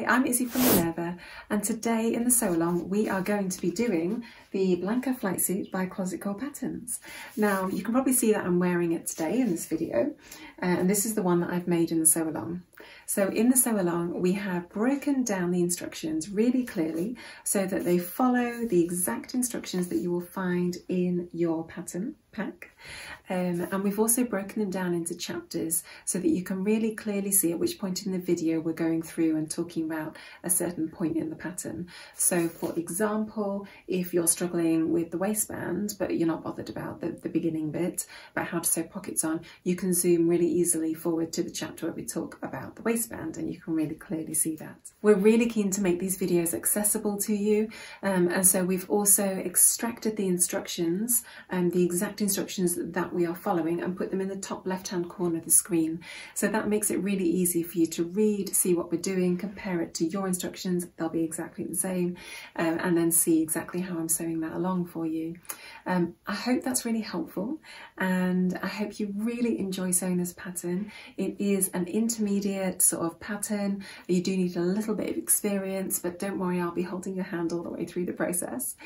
Hi, I'm Izzy from Minerva and today in the sew along we are going to be doing the Blanca flight suit by Closet Core Patterns. Now you can probably see that I'm wearing it today in this video uh, and this is the one that I've made in the sew along. So in the sew along we have broken down the instructions really clearly so that they follow the exact instructions that you will find in your pattern pack. Um, and we've also broken them down into chapters so that you can really clearly see at which point in the video we're going through and talking about a certain point in the pattern. So for example, if you're struggling with the waistband, but you're not bothered about the, the beginning bit, about how to sew pockets on, you can zoom really easily forward to the chapter where we talk about the waistband and you can really clearly see that. We're really keen to make these videos accessible to you um, and so we've also extracted the instructions and the exact instructions that we are following and put them in the top left hand corner of the screen. So that makes it really easy for you to read, see what we're doing, compare it to your instructions, they'll be exactly the same, um, and then see exactly how I'm sewing that along for you. Um, I hope that's really helpful and I hope you really enjoy sewing this pattern. It is an intermediate sort of pattern. You do need a little bit of experience, but don't worry, I'll be holding your hand all the way through the process.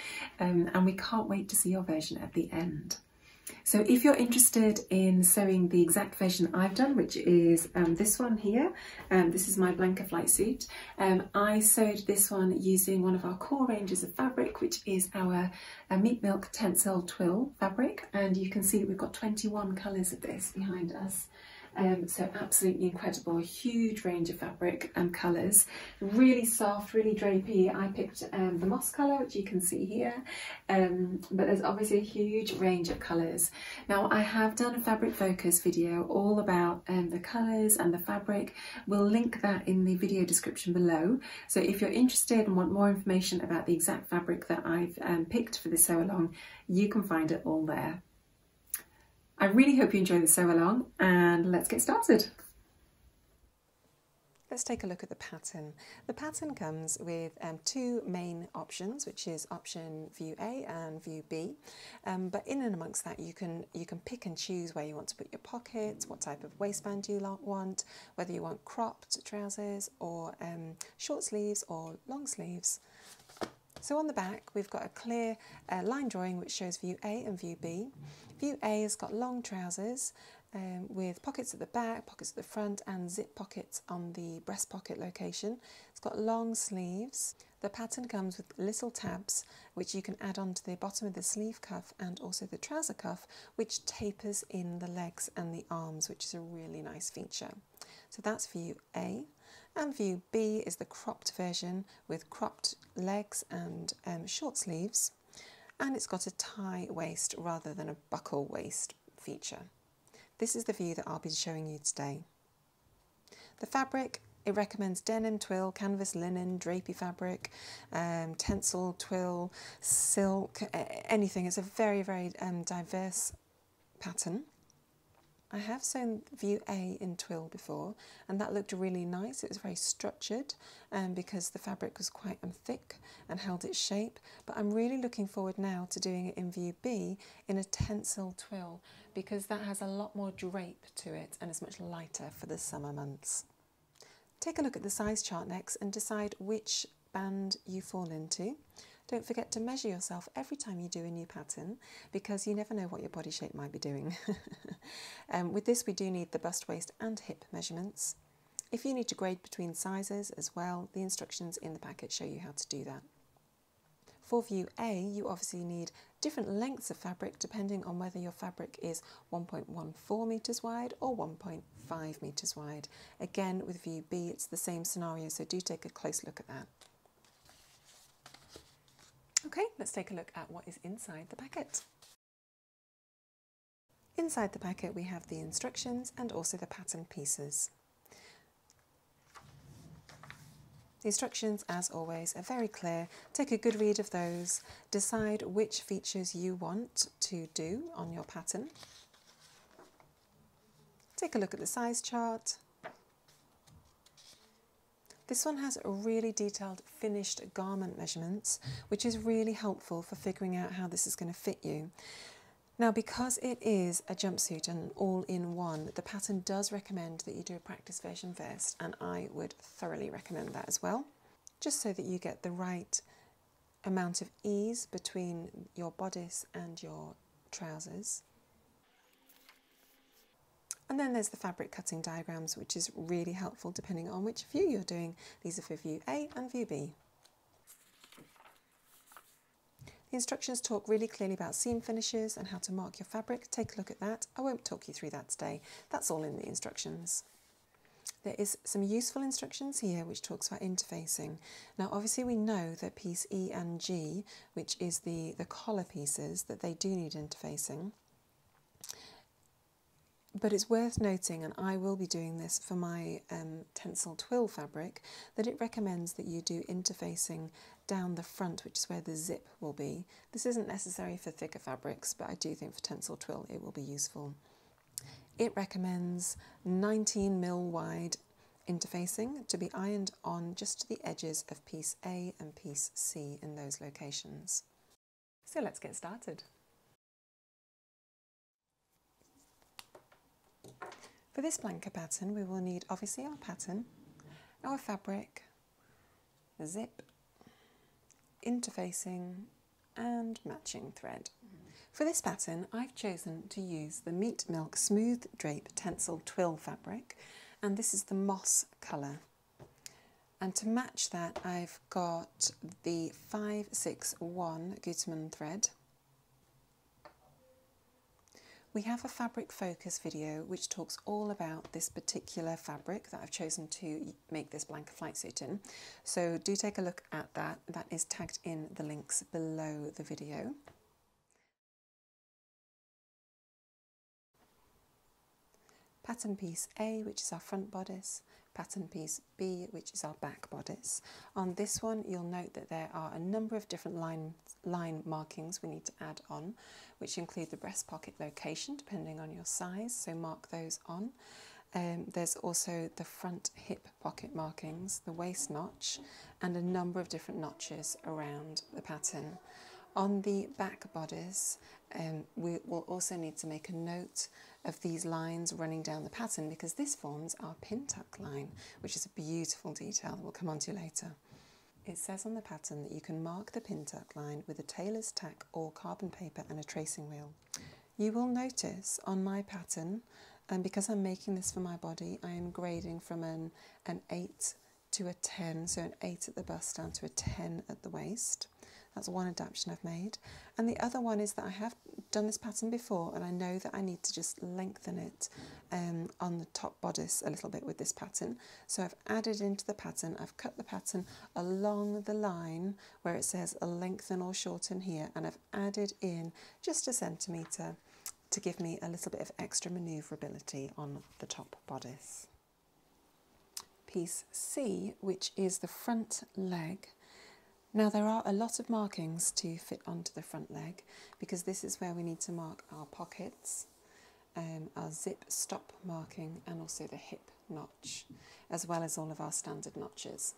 Um, and we can't wait to see your version at the end. So if you're interested in sewing the exact version I've done, which is um, this one here, um, this is my Blanca flight suit, um, I sewed this one using one of our core ranges of fabric, which is our uh, Meet Milk Tencel Twill fabric. And you can see we've got 21 colours of this behind us. Um, so absolutely incredible, huge range of fabric and colours, really soft, really drapey. I picked um, the moss colour, which you can see here, um, but there's obviously a huge range of colours. Now I have done a fabric focus video all about um, the colours and the fabric. We'll link that in the video description below. So if you're interested and want more information about the exact fabric that I've um, picked for this sew along, you can find it all there. I really hope you enjoy the sew along and let's get started. Let's take a look at the pattern. The pattern comes with um, two main options, which is option view A and view B. Um, but in and amongst that, you can you can pick and choose where you want to put your pockets, what type of waistband you want, whether you want cropped trousers or um, short sleeves or long sleeves. So on the back, we've got a clear uh, line drawing which shows view A and view B. View A has got long trousers um, with pockets at the back, pockets at the front, and zip pockets on the breast pocket location. It's got long sleeves. The pattern comes with little tabs, which you can add on to the bottom of the sleeve cuff and also the trouser cuff, which tapers in the legs and the arms, which is a really nice feature. So that's view A. And view B is the cropped version with cropped legs and um, short sleeves and it's got a tie waist rather than a buckle waist feature. This is the view that I'll be showing you today. The fabric, it recommends denim, twill, canvas, linen, drapey fabric, um, tencel, twill, silk, anything. It's a very, very um, diverse pattern. I have sewn view A in twill before and that looked really nice. It was very structured um, because the fabric was quite um, thick and held its shape. But I'm really looking forward now to doing it in view B in a Tencel twill because that has a lot more drape to it and is much lighter for the summer months. Take a look at the size chart next and decide which band you fall into. Don't forget to measure yourself every time you do a new pattern because you never know what your body shape might be doing. um, with this we do need the bust, waist and hip measurements. If you need to grade between sizes as well, the instructions in the packet show you how to do that. For view A, you obviously need different lengths of fabric depending on whether your fabric is 1.14 metres wide or 1.5 metres wide. Again, with view B, it's the same scenario, so do take a close look at that. Okay, let's take a look at what is inside the packet. Inside the packet we have the instructions and also the pattern pieces. The instructions, as always, are very clear. Take a good read of those. Decide which features you want to do on your pattern. Take a look at the size chart. This one has really detailed finished garment measurements, which is really helpful for figuring out how this is going to fit you. Now, because it is a jumpsuit and all in one, the pattern does recommend that you do a practice version first, and I would thoroughly recommend that as well, just so that you get the right amount of ease between your bodice and your trousers. And then there's the fabric cutting diagrams, which is really helpful depending on which view you're doing. These are for view A and view B. The instructions talk really clearly about seam finishes and how to mark your fabric. Take a look at that. I won't talk you through that today. That's all in the instructions. There is some useful instructions here which talks about interfacing. Now obviously we know that piece E and G, which is the, the collar pieces, that they do need interfacing. But it's worth noting, and I will be doing this for my um, Tencel twill fabric, that it recommends that you do interfacing down the front, which is where the zip will be. This isn't necessary for thicker fabrics, but I do think for Tencel twill it will be useful. It recommends 19 mil wide interfacing to be ironed on just to the edges of piece A and piece C in those locations. So let's get started. For this Blanca pattern we will need obviously our pattern, our fabric, zip, interfacing and matching thread. For this pattern I've chosen to use the Meet Milk Smooth Drape Tencel Twill fabric and this is the moss colour. And to match that I've got the 561 Gutermann thread we have a fabric focus video which talks all about this particular fabric that I've chosen to make this Blanca flight suit in. So do take a look at that. That is tagged in the links below the video. Pattern piece A, which is our front bodice, pattern piece B, which is our back bodice. On this one, you'll note that there are a number of different line, line markings we need to add on, which include the breast pocket location, depending on your size, so mark those on. Um, there's also the front hip pocket markings, the waist notch, and a number of different notches around the pattern. On the back bodice, um, we will also need to make a note of these lines running down the pattern because this forms our pin tuck line, which is a beautiful detail that we'll come on to later. It says on the pattern that you can mark the pin tuck line with a tailor's tack or carbon paper and a tracing wheel. You will notice on my pattern, and because I'm making this for my body, I am grading from an, an 8 to a 10, so an 8 at the bust down to a 10 at the waist. That's one adaptation I've made. And the other one is that I have done this pattern before and I know that I need to just lengthen it um, on the top bodice a little bit with this pattern. So I've added into the pattern, I've cut the pattern along the line where it says lengthen or shorten here and I've added in just a centimetre to give me a little bit of extra manoeuvrability on the top bodice. Piece C, which is the front leg, now there are a lot of markings to fit onto the front leg because this is where we need to mark our pockets, um, our zip stop marking and also the hip notch as well as all of our standard notches.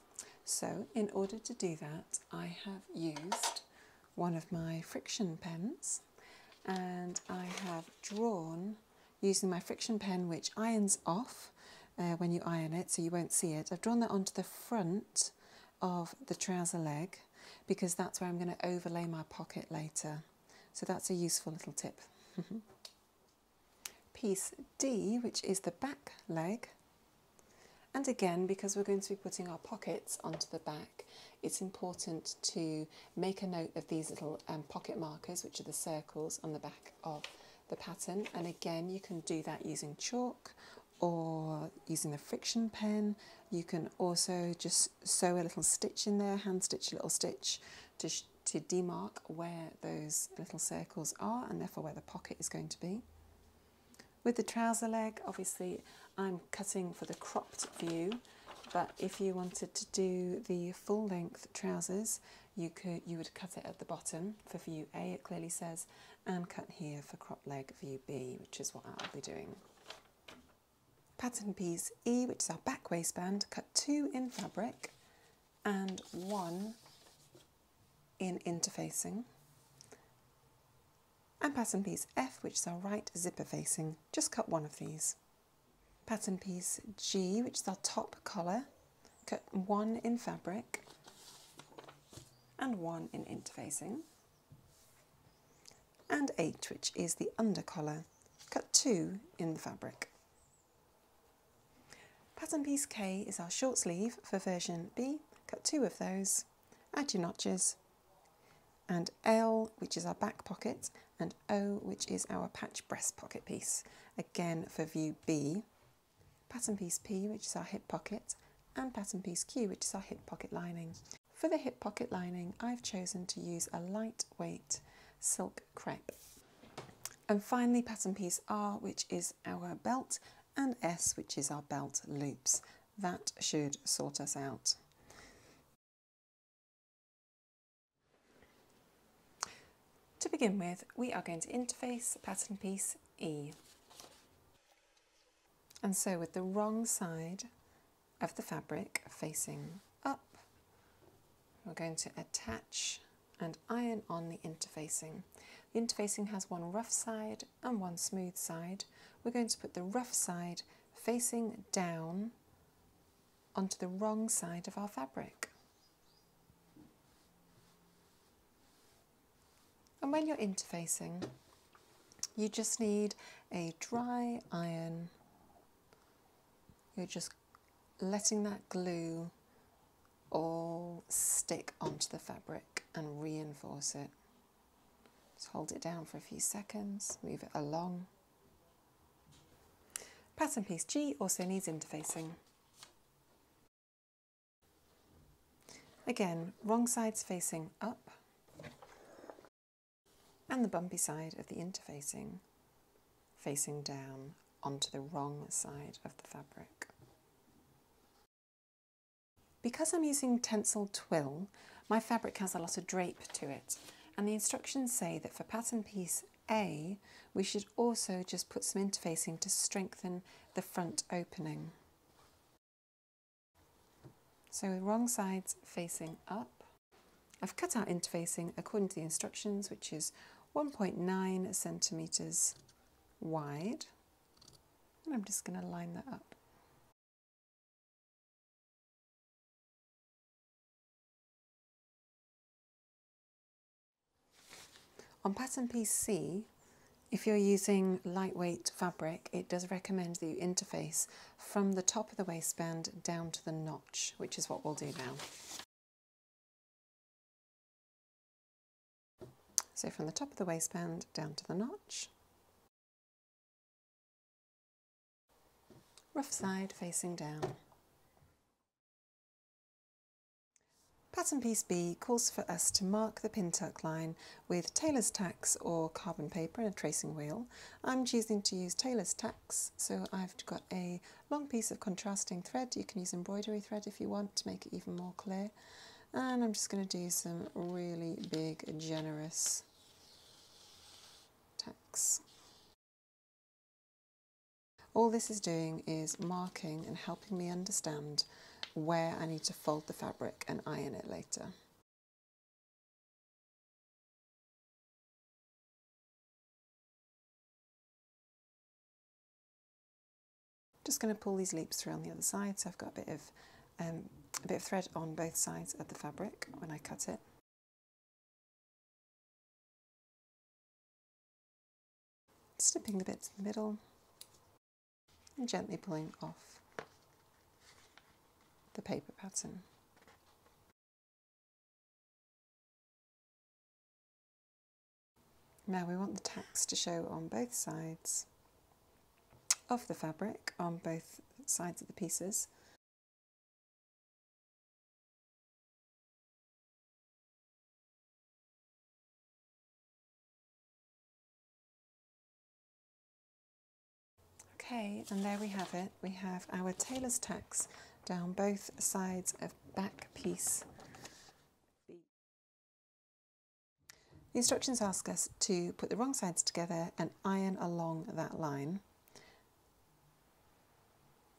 So in order to do that I have used one of my friction pens and I have drawn using my friction pen which irons off uh, when you iron it so you won't see it. I've drawn that onto the front of the trouser leg because that's where I'm going to overlay my pocket later. So that's a useful little tip. Piece D, which is the back leg. And again, because we're going to be putting our pockets onto the back, it's important to make a note of these little um, pocket markers, which are the circles on the back of the pattern. And again, you can do that using chalk or using the friction pen. You can also just sew a little stitch in there, hand stitch a little stitch to, to demark where those little circles are and therefore where the pocket is going to be. With the trouser leg, obviously I'm cutting for the cropped view, but if you wanted to do the full length trousers, you could you would cut it at the bottom for view A, it clearly says, and cut here for crop leg view B, which is what I'll be doing. Pattern piece E, which is our back waistband, cut two in fabric and one in interfacing. and pattern piece F, which is our right zipper facing. Just cut one of these. Pattern piece G, which is our top collar, cut one in fabric and one in interfacing. And H, which is the under collar, cut two in the fabric. Pattern piece K is our short sleeve for version B, cut two of those, add your notches, and L, which is our back pocket, and O, which is our patch breast pocket piece, again for view B. Pattern piece P, which is our hip pocket, and pattern piece Q, which is our hip pocket lining. For the hip pocket lining, I've chosen to use a lightweight silk crepe. And finally, pattern piece R, which is our belt, and S, which is our belt loops. That should sort us out. To begin with, we are going to interface pattern piece E. And so with the wrong side of the fabric facing up, we're going to attach and iron on the interfacing. The interfacing has one rough side and one smooth side. We're going to put the rough side facing down onto the wrong side of our fabric. And when you're interfacing, you just need a dry iron. You're just letting that glue all stick onto the fabric and reinforce it. Just hold it down for a few seconds, move it along. Pattern piece G also needs interfacing. Again, wrong sides facing up and the bumpy side of the interfacing facing down onto the wrong side of the fabric. Because I'm using Tencel Twill, my fabric has a lot of drape to it and the instructions say that for pattern piece A we should also just put some interfacing to strengthen the front opening. So with wrong sides facing up, I've cut out interfacing according to the instructions which is 1.9 centimetres wide and I'm just going to line that up. On pattern piece C, if you're using lightweight fabric, it does recommend that you interface from the top of the waistband down to the notch, which is what we'll do now. So from the top of the waistband down to the notch. Rough side facing down. Pattern piece B calls for us to mark the pin tuck line with tailor's tacks or carbon paper and a tracing wheel. I'm choosing to use tailor's tacks, so I've got a long piece of contrasting thread. You can use embroidery thread if you want to make it even more clear and I'm just going to do some really big generous tacks. All this is doing is marking and helping me understand where I need to fold the fabric and iron it later. Just going to pull these loops through on the other side so I've got a bit of um, a bit of thread on both sides of the fabric when I cut it. Snipping the bits in the middle and gently pulling off the paper pattern. Now we want the tacks to show on both sides of the fabric, on both sides of the pieces. Okay, and there we have it. We have our tailor's tacks down both sides of back piece The instructions ask us to put the wrong sides together and iron along that line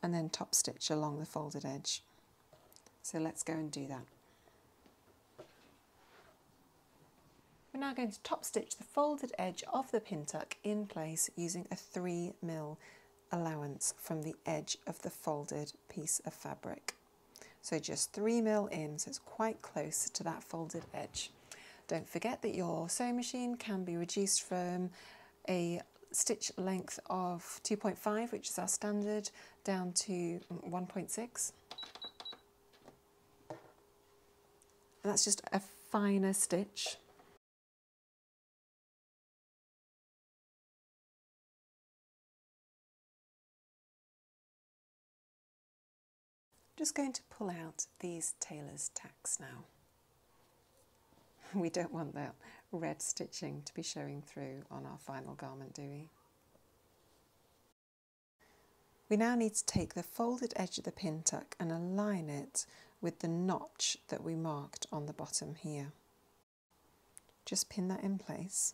and then top stitch along the folded edge. So let's go and do that. We're now going to top stitch the folded edge of the pin tuck in place using a 3 mil allowance from the edge of the folded piece of fabric. So just 3 mil in, so it's quite close to that folded edge. Don't forget that your sewing machine can be reduced from a stitch length of 2.5, which is our standard, down to 1.6. That's just a finer stitch. Just going to pull out these tailor's tacks now. We don't want that red stitching to be showing through on our final garment, do we? We now need to take the folded edge of the pin tuck and align it with the notch that we marked on the bottom here. Just pin that in place.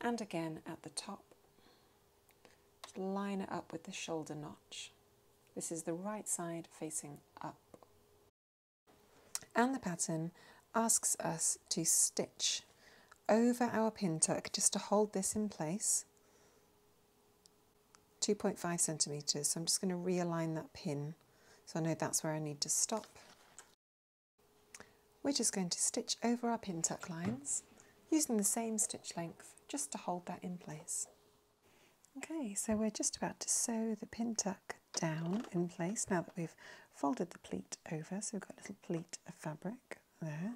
And again at the top, line it up with the shoulder notch. This is the right side facing up. And the pattern asks us to stitch over our pin tuck just to hold this in place. 2.5 centimetres so I'm just going to realign that pin. So I know that's where I need to stop. We're just going to stitch over our pin tuck lines using the same stitch length just to hold that in place okay so we're just about to sew the pin tuck down in place now that we've folded the pleat over so we've got a little pleat of fabric there.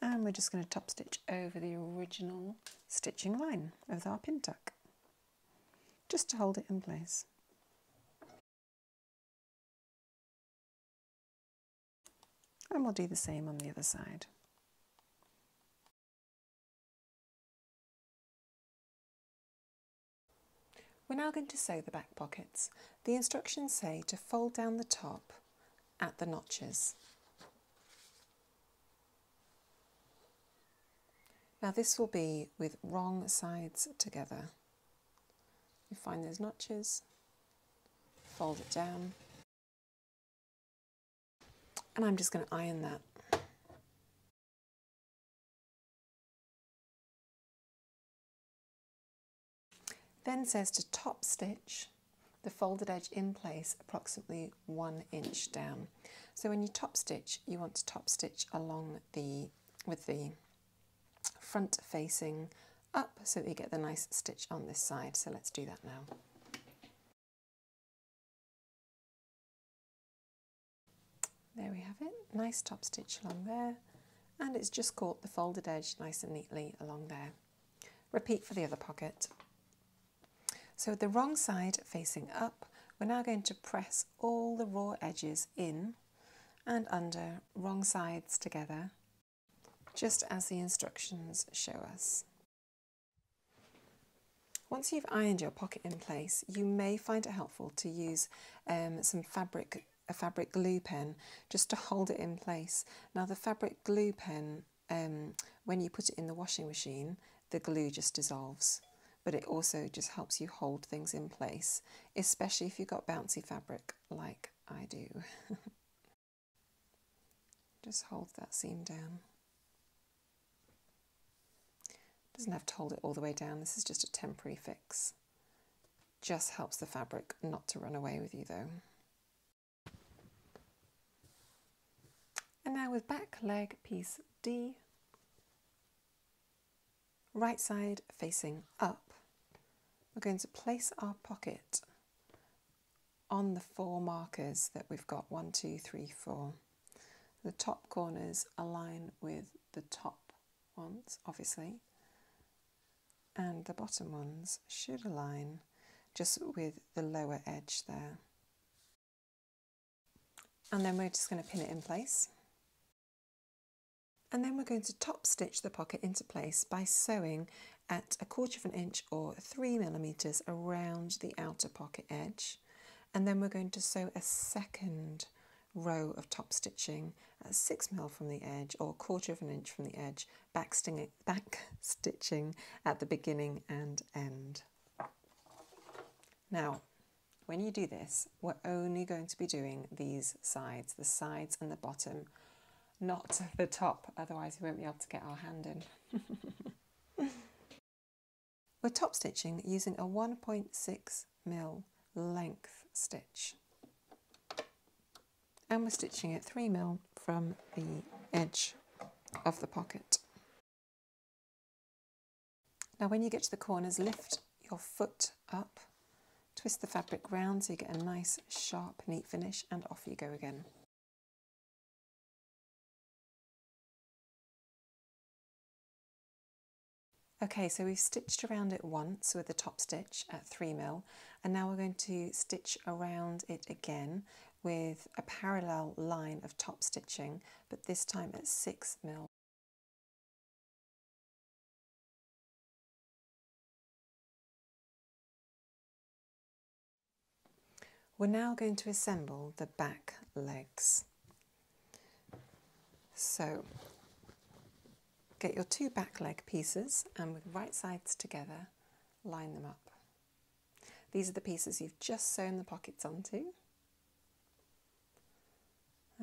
And we're just going to top stitch over the original stitching line of our pin tuck, just to hold it in place. And we'll do the same on the other side. We're now going to sew the back pockets. The instructions say to fold down the top at the notches. Now this will be with wrong sides together. You find those notches, fold it down, and I'm just going to iron that Then says to top stitch the folded edge in place approximately one inch down. So when you top stitch, you want to top stitch along the, with the front facing up so that you get the nice stitch on this side. So let's do that now. There we have it, nice top stitch along there and it's just caught the folded edge nice and neatly along there. Repeat for the other pocket. So with the wrong side facing up, we're now going to press all the raw edges in and under, wrong sides together, just as the instructions show us. Once you've ironed your pocket in place, you may find it helpful to use um, some fabric, a fabric glue pen, just to hold it in place. Now the fabric glue pen, um, when you put it in the washing machine, the glue just dissolves but it also just helps you hold things in place, especially if you've got bouncy fabric like I do. just hold that seam down. Doesn't have to hold it all the way down, this is just a temporary fix. Just helps the fabric not to run away with you though. And now with back leg piece D, right side facing up, we're going to place our pocket on the four markers that we've got one, two, three, four. The top corners align with the top ones, obviously, and the bottom ones should align just with the lower edge there. And then we're just going to pin it in place. And then we're going to top stitch the pocket into place by sewing at a quarter of an inch or three millimeters around the outer pocket edge. And then we're going to sew a second row of top stitching at six mil from the edge or quarter of an inch from the edge, back, back stitching at the beginning and end. Now, when you do this, we're only going to be doing these sides, the sides and the bottom, not the top, otherwise we won't be able to get our hand in. we're top stitching using a 1.6 mil length stitch. And we're stitching it 3 mil from the edge of the pocket. Now when you get to the corners, lift your foot up, twist the fabric round so you get a nice sharp neat finish and off you go again. Okay, so we've stitched around it once with the top stitch at 3 mil and now we're going to stitch around it again with a parallel line of top stitching but this time at 6 mil. We're now going to assemble the back legs. So get your two back leg pieces and with right sides together, line them up. These are the pieces you've just sewn the pockets onto.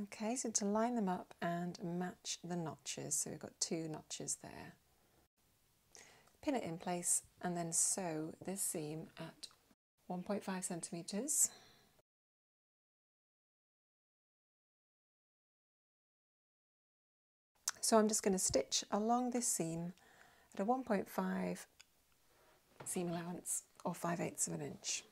Okay, so to line them up and match the notches, so we've got two notches there. Pin it in place and then sew this seam at 1.5 centimetres So I'm just going to stitch along this seam at a 1.5 seam allowance or 5 eighths of an inch.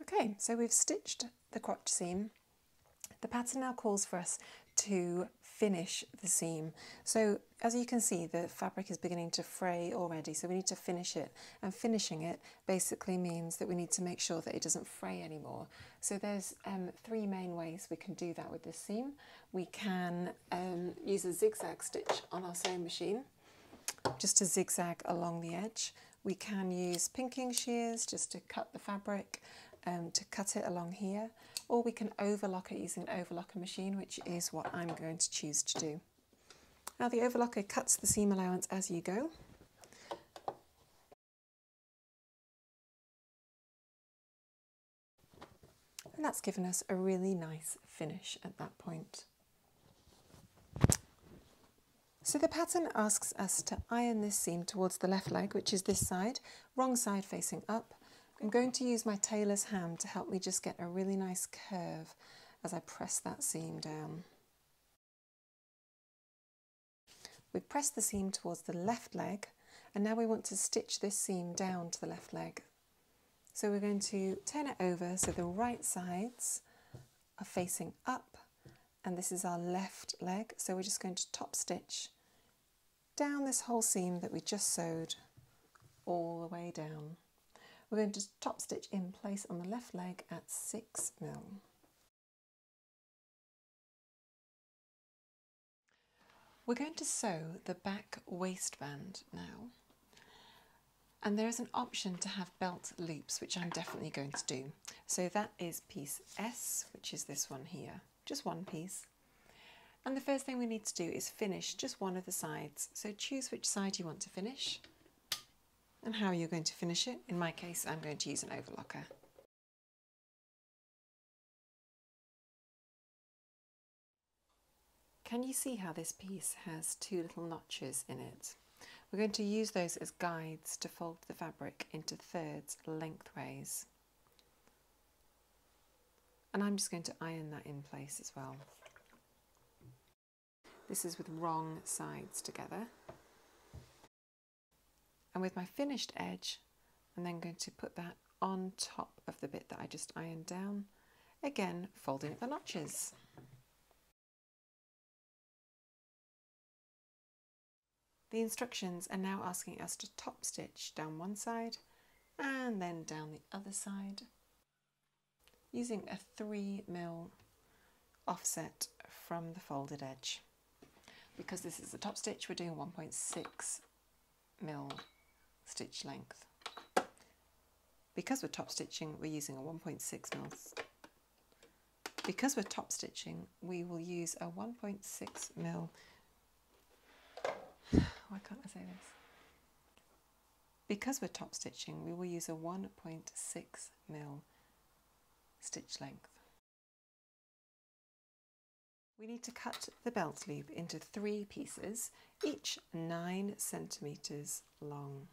Okay, so we've stitched the crotch seam. The pattern now calls for us to finish the seam. So as you can see, the fabric is beginning to fray already, so we need to finish it. And finishing it basically means that we need to make sure that it doesn't fray anymore. So there's um, three main ways we can do that with this seam. We can um, use a zigzag stitch on our sewing machine, just to zigzag along the edge. We can use pinking shears just to cut the fabric, um, to cut it along here or we can overlock it using an overlocker machine, which is what I'm going to choose to do. Now the overlocker cuts the seam allowance as you go. And that's given us a really nice finish at that point. So the pattern asks us to iron this seam towards the left leg, which is this side, wrong side facing up, I'm going to use my tailor's ham to help me just get a really nice curve as I press that seam down. We've pressed the seam towards the left leg and now we want to stitch this seam down to the left leg. So we're going to turn it over so the right sides are facing up and this is our left leg. So we're just going to top stitch down this whole seam that we just sewed all the way down. We're going to top stitch in place on the left leg at 6 mil. We're going to sew the back waistband now. And there is an option to have belt loops, which I'm definitely going to do. So that is piece S, which is this one here, just one piece. And the first thing we need to do is finish just one of the sides. So choose which side you want to finish and how you're going to finish it. In my case, I'm going to use an overlocker. Can you see how this piece has two little notches in it? We're going to use those as guides to fold the fabric into thirds lengthways. And I'm just going to iron that in place as well. This is with wrong sides together. And with my finished edge, I'm then going to put that on top of the bit that I just ironed down, again folding the notches. The instructions are now asking us to top stitch down one side and then down the other side using a 3 mil offset from the folded edge. Because this is a top stitch, we're doing 1.6 mil stitch length. Because we're top stitching, we're using a 1.6 mils. Because we're top stitching, we will use a 1.6 mil. Why can't I say this? Because we're top stitching, we will use a 1.6 mil stitch length. We need to cut the belt loop into three pieces, each 9 centimetres long.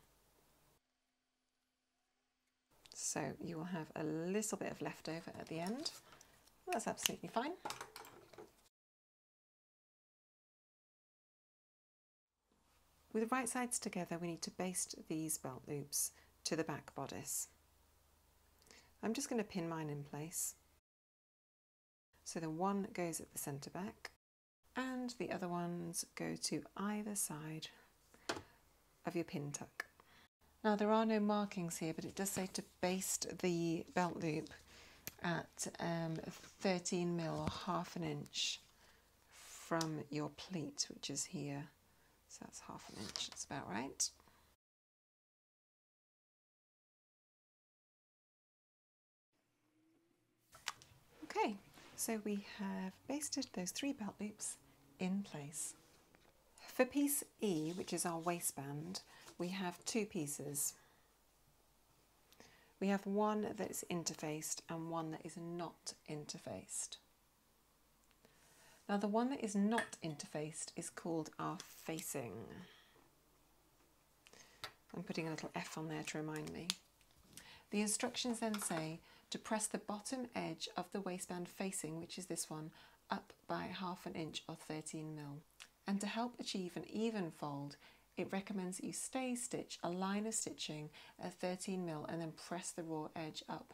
So you will have a little bit of leftover at the end. That's absolutely fine. With the right sides together, we need to baste these belt loops to the back bodice. I'm just going to pin mine in place. So the one goes at the centre back and the other ones go to either side of your pin tuck. Now there are no markings here, but it does say to baste the belt loop at um, 13 mil or half an inch from your pleat, which is here. So that's half an inch, that's about right. Okay, so we have basted those three belt loops in place. For piece E, which is our waistband, we have two pieces. We have one that's interfaced and one that is not interfaced. Now the one that is not interfaced is called our facing. I'm putting a little F on there to remind me. The instructions then say to press the bottom edge of the waistband facing, which is this one, up by half an inch or 13 mil. And to help achieve an even fold, it recommends that you stay stitch a line of stitching at 13 mil and then press the raw edge up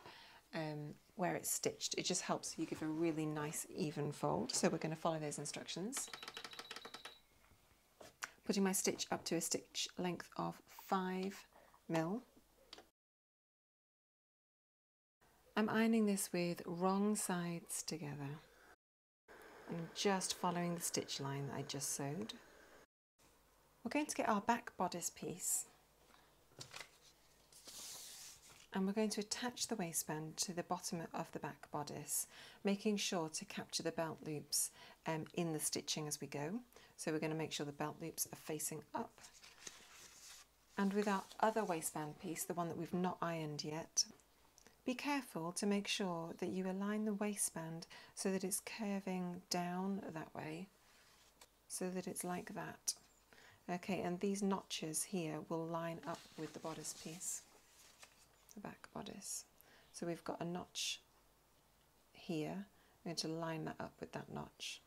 um, where it's stitched. It just helps you give a really nice even fold. So we're going to follow those instructions. Putting my stitch up to a stitch length of 5 mil. I'm ironing this with wrong sides together. I'm just following the stitch line that I just sewed. We're going to get our back bodice piece and we're going to attach the waistband to the bottom of the back bodice, making sure to capture the belt loops um, in the stitching as we go. So we're going to make sure the belt loops are facing up. And with our other waistband piece, the one that we've not ironed yet, be careful to make sure that you align the waistband so that it's curving down that way, so that it's like that. Okay, and these notches here will line up with the bodice piece the back bodice. So we've got a notch here. I'm going to line that up with that notch.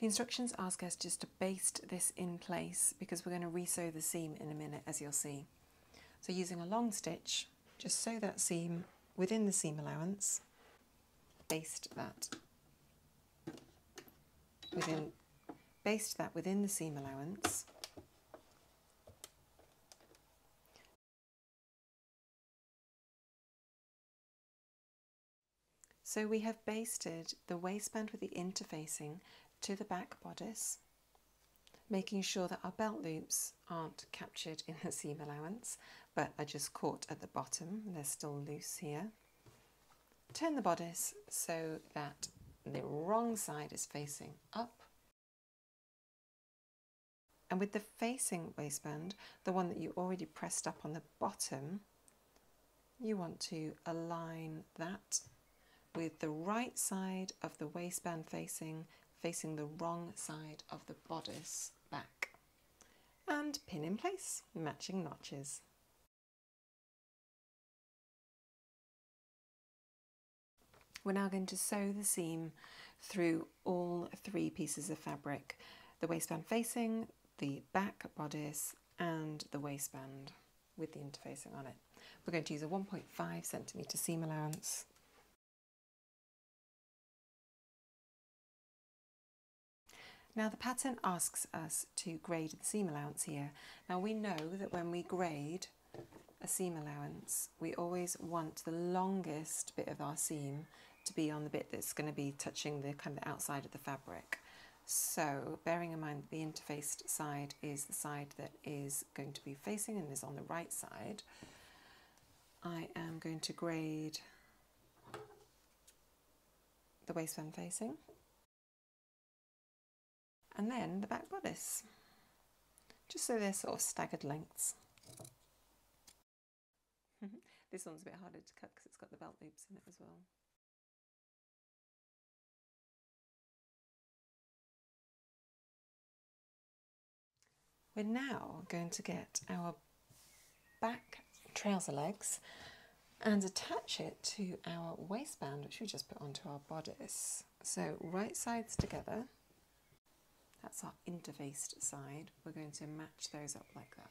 The instructions ask us just to baste this in place because we're going to resew the seam in a minute as you'll see. So using a long stitch, just sew that seam within the seam allowance, baste that within baste that within the seam allowance. So we have basted the waistband with the interfacing to the back bodice, making sure that our belt loops aren't captured in the seam allowance, but are just caught at the bottom. They're still loose here. Turn the bodice so that the wrong side is facing up and with the facing waistband, the one that you already pressed up on the bottom, you want to align that with the right side of the waistband facing, facing the wrong side of the bodice back. And pin in place, matching notches. We're now going to sew the seam through all three pieces of fabric, the waistband facing, the back bodice and the waistband with the interfacing on it. We're going to use a 1.5 centimetre seam allowance. Now the pattern asks us to grade the seam allowance here. Now we know that when we grade a seam allowance, we always want the longest bit of our seam to be on the bit that's going to be touching the kind of outside of the fabric. So bearing in mind that the interfaced side is the side that is going to be facing and is on the right side, I am going to grade the waistband facing and then the back bodice, just so they're sort of staggered lengths. this one's a bit harder to cut because it's got the belt loops in it as well. We're now going to get our back trouser legs and attach it to our waistband, which we just put onto our bodice. So right sides together, that's our interfaced side. We're going to match those up like that.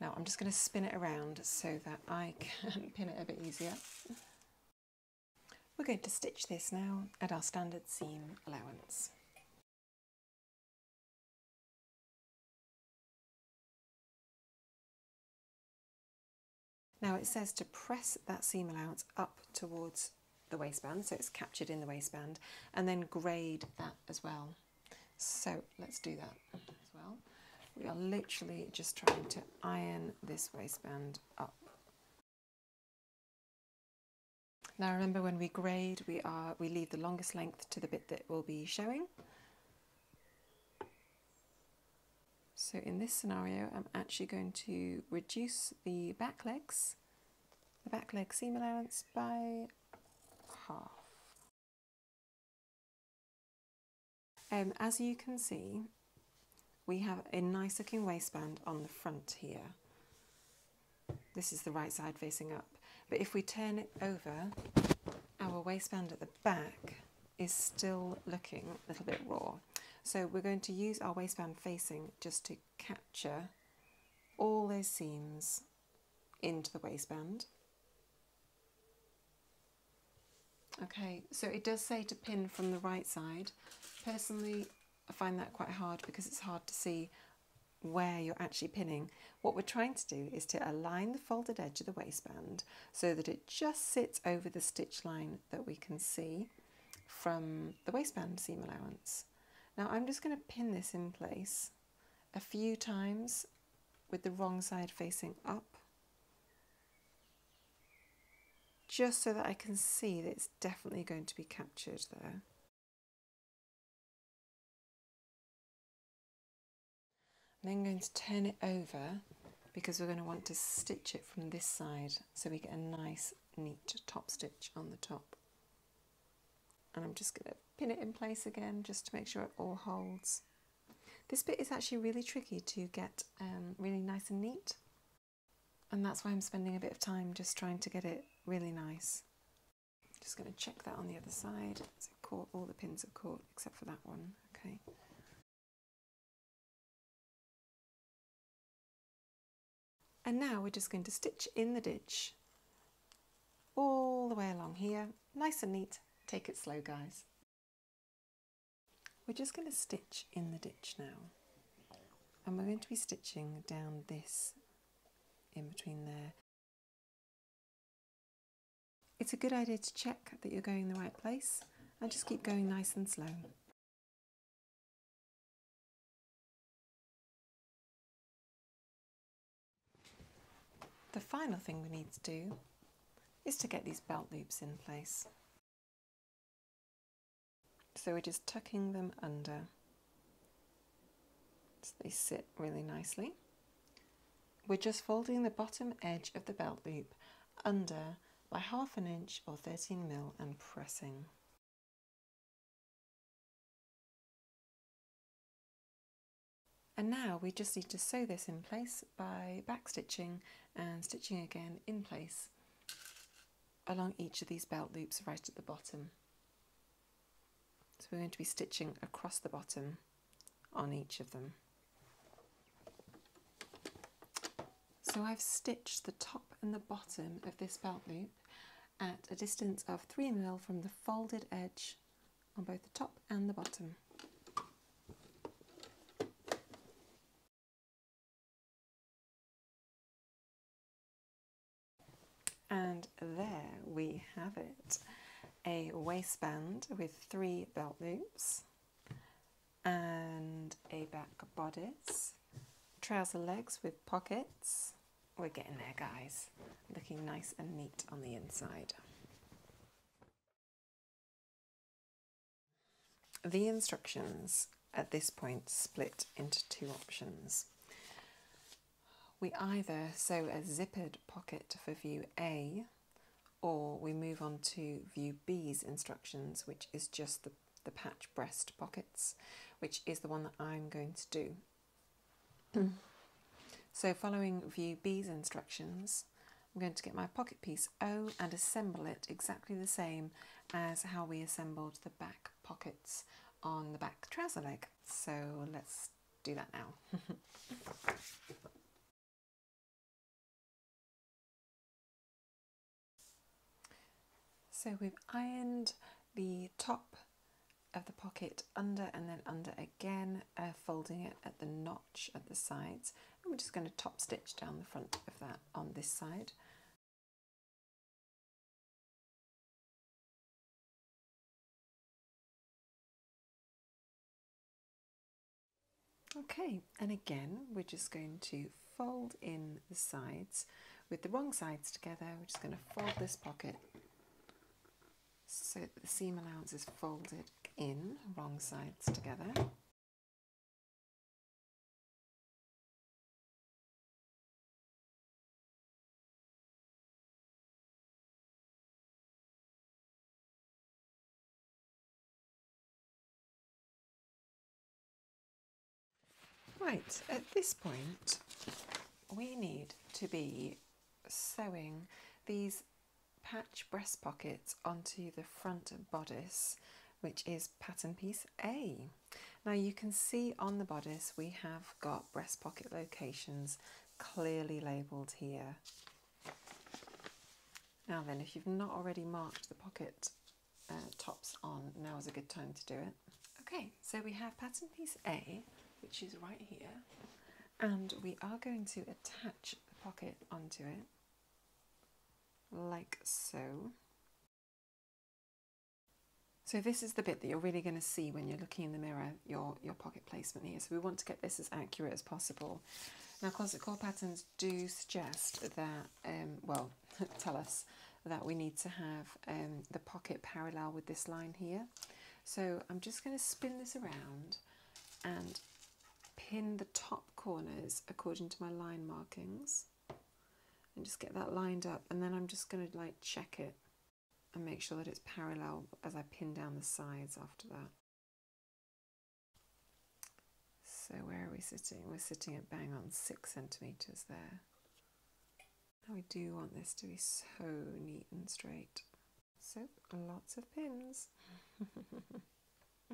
Now I'm just going to spin it around so that I can pin it a bit easier. We're going to stitch this now at our standard seam allowance. Now it says to press that seam allowance up towards the waistband, so it's captured in the waistband, and then grade that as well. So let's do that as well. We are literally just trying to iron this waistband up. Now remember when we grade, we are we leave the longest length to the bit that will be showing. So in this scenario, I'm actually going to reduce the back legs, the back leg seam allowance by half. Um, as you can see, we have a nice looking waistband on the front here. This is the right side facing up. But if we turn it over, our waistband at the back is still looking a little bit raw. So we're going to use our waistband facing just to capture all those seams into the waistband. Okay, so it does say to pin from the right side. Personally, I find that quite hard because it's hard to see where you're actually pinning. What we're trying to do is to align the folded edge of the waistband so that it just sits over the stitch line that we can see from the waistband seam allowance. Now I'm just going to pin this in place a few times with the wrong side facing up just so that I can see that it's definitely going to be captured there. I'm then going to turn it over because we're going to want to stitch it from this side so we get a nice neat top stitch on the top. And I'm just going to pin it in place again just to make sure it all holds. This bit is actually really tricky to get um, really nice and neat and that's why I'm spending a bit of time just trying to get it really nice. Just going to check that on the other side. Caught, all the pins are caught except for that one. Okay. And now we're just going to stitch in the ditch all the way along here, nice and neat. Take it slow, guys. We're just going to stitch in the ditch now. And we're going to be stitching down this in between there. It's a good idea to check that you're going the right place and just keep going nice and slow. The final thing we need to do is to get these belt loops in place. So we're just tucking them under so they sit really nicely. We're just folding the bottom edge of the belt loop under by half an inch or 13 mil and pressing. And now we just need to sew this in place by back stitching and stitching again in place along each of these belt loops right at the bottom. So we're going to be stitching across the bottom on each of them. So I've stitched the top and the bottom of this belt loop at a distance of 3 mil from the folded edge on both the top and the bottom. And there we have it a waistband with three belt loops and a back bodice, trouser legs with pockets. We're getting there, guys. Looking nice and neat on the inside. The instructions at this point split into two options. We either sew a zippered pocket for view A or we move on to view B's instructions, which is just the, the patch breast pockets, which is the one that I'm going to do. so following view B's instructions, I'm going to get my pocket piece O and assemble it exactly the same as how we assembled the back pockets on the back trouser leg. So let's do that now. So we've ironed the top of the pocket under and then under again, uh, folding it at the notch at the sides. And we're just going to top stitch down the front of that on this side. Okay, and again, we're just going to fold in the sides with the wrong sides together. We're just going to fold this pocket so the seam allowance is folded in, wrong sides together. Right, at this point, we need to be sewing these patch breast pockets onto the front bodice, which is pattern piece A. Now you can see on the bodice we have got breast pocket locations clearly labelled here. Now then, if you've not already marked the pocket uh, tops on, now is a good time to do it. Okay, so we have pattern piece A, which is right here, and we are going to attach the pocket onto it like so. So this is the bit that you're really going to see when you're looking in the mirror, your, your pocket placement here. So we want to get this as accurate as possible. Now Closet Core Patterns do suggest that, um, well, tell us that we need to have um, the pocket parallel with this line here. So I'm just going to spin this around and pin the top corners according to my line markings and just get that lined up and then I'm just going to like check it and make sure that it's parallel as I pin down the sides after that. So where are we sitting? We're sitting at bang on six centimetres there. Now we do want this to be so neat and straight. So lots of pins.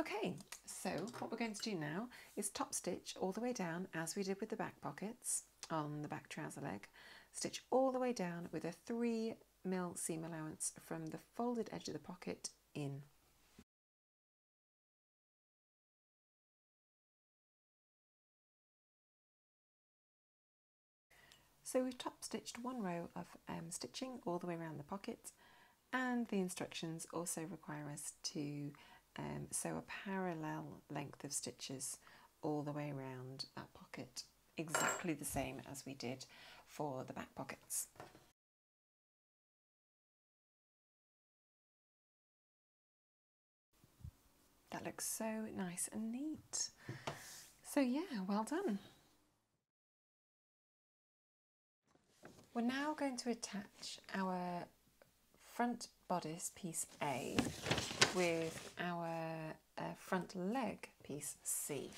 okay, so what we're going to do now is top stitch all the way down as we did with the back pockets on the back trouser leg. Stitch all the way down with a 3 mil seam allowance from the folded edge of the pocket in. So we've top stitched one row of um, stitching all the way around the pocket and the instructions also require us to um, sew a parallel length of stitches all the way around that pocket exactly the same as we did for the back pockets. That looks so nice and neat. So yeah, well done. We're now going to attach our front bodice piece A with our uh, front leg piece C.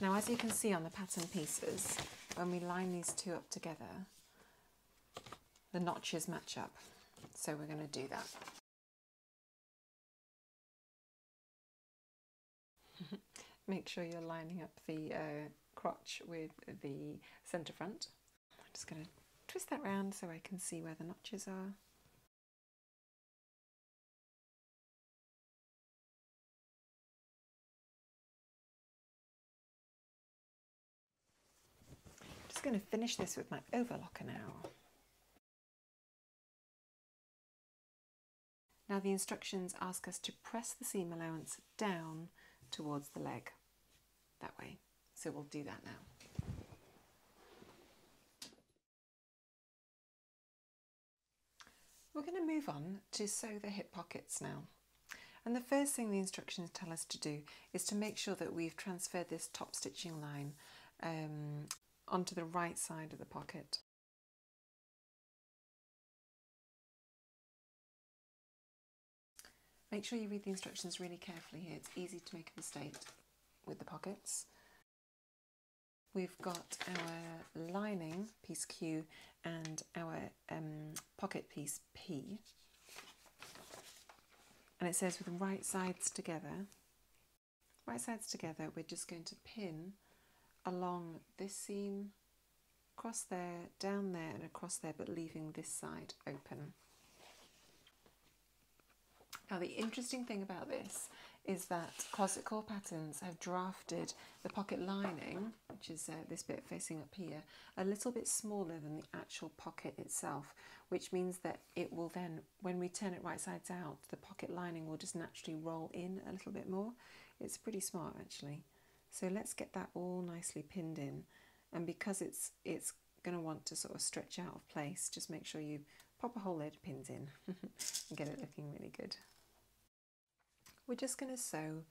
Now as you can see on the pattern pieces, when we line these two up together, the notches match up. So we're going to do that. Make sure you're lining up the uh, crotch with the centre front. I'm just going to twist that round so I can see where the notches are. Going to finish this with my overlocker now. Now the instructions ask us to press the seam allowance down towards the leg, that way. So we'll do that now. We're going to move on to sew the hip pockets now. And the first thing the instructions tell us to do is to make sure that we've transferred this top stitching line um, onto the right side of the pocket. Make sure you read the instructions really carefully here. It's easy to make a mistake with the pockets. We've got our lining, piece Q, and our um, pocket piece P. And it says with the right sides together, right sides together, we're just going to pin along this seam, across there, down there and across there, but leaving this side open. Now the interesting thing about this is that Closet Core Patterns have drafted the pocket lining, which is uh, this bit facing up here, a little bit smaller than the actual pocket itself, which means that it will then, when we turn it right sides out, the pocket lining will just naturally roll in a little bit more. It's pretty smart actually. So let's get that all nicely pinned in. And because it's it's going to want to sort of stretch out of place, just make sure you pop a whole load of pins in and get it looking really good. We're just going to sew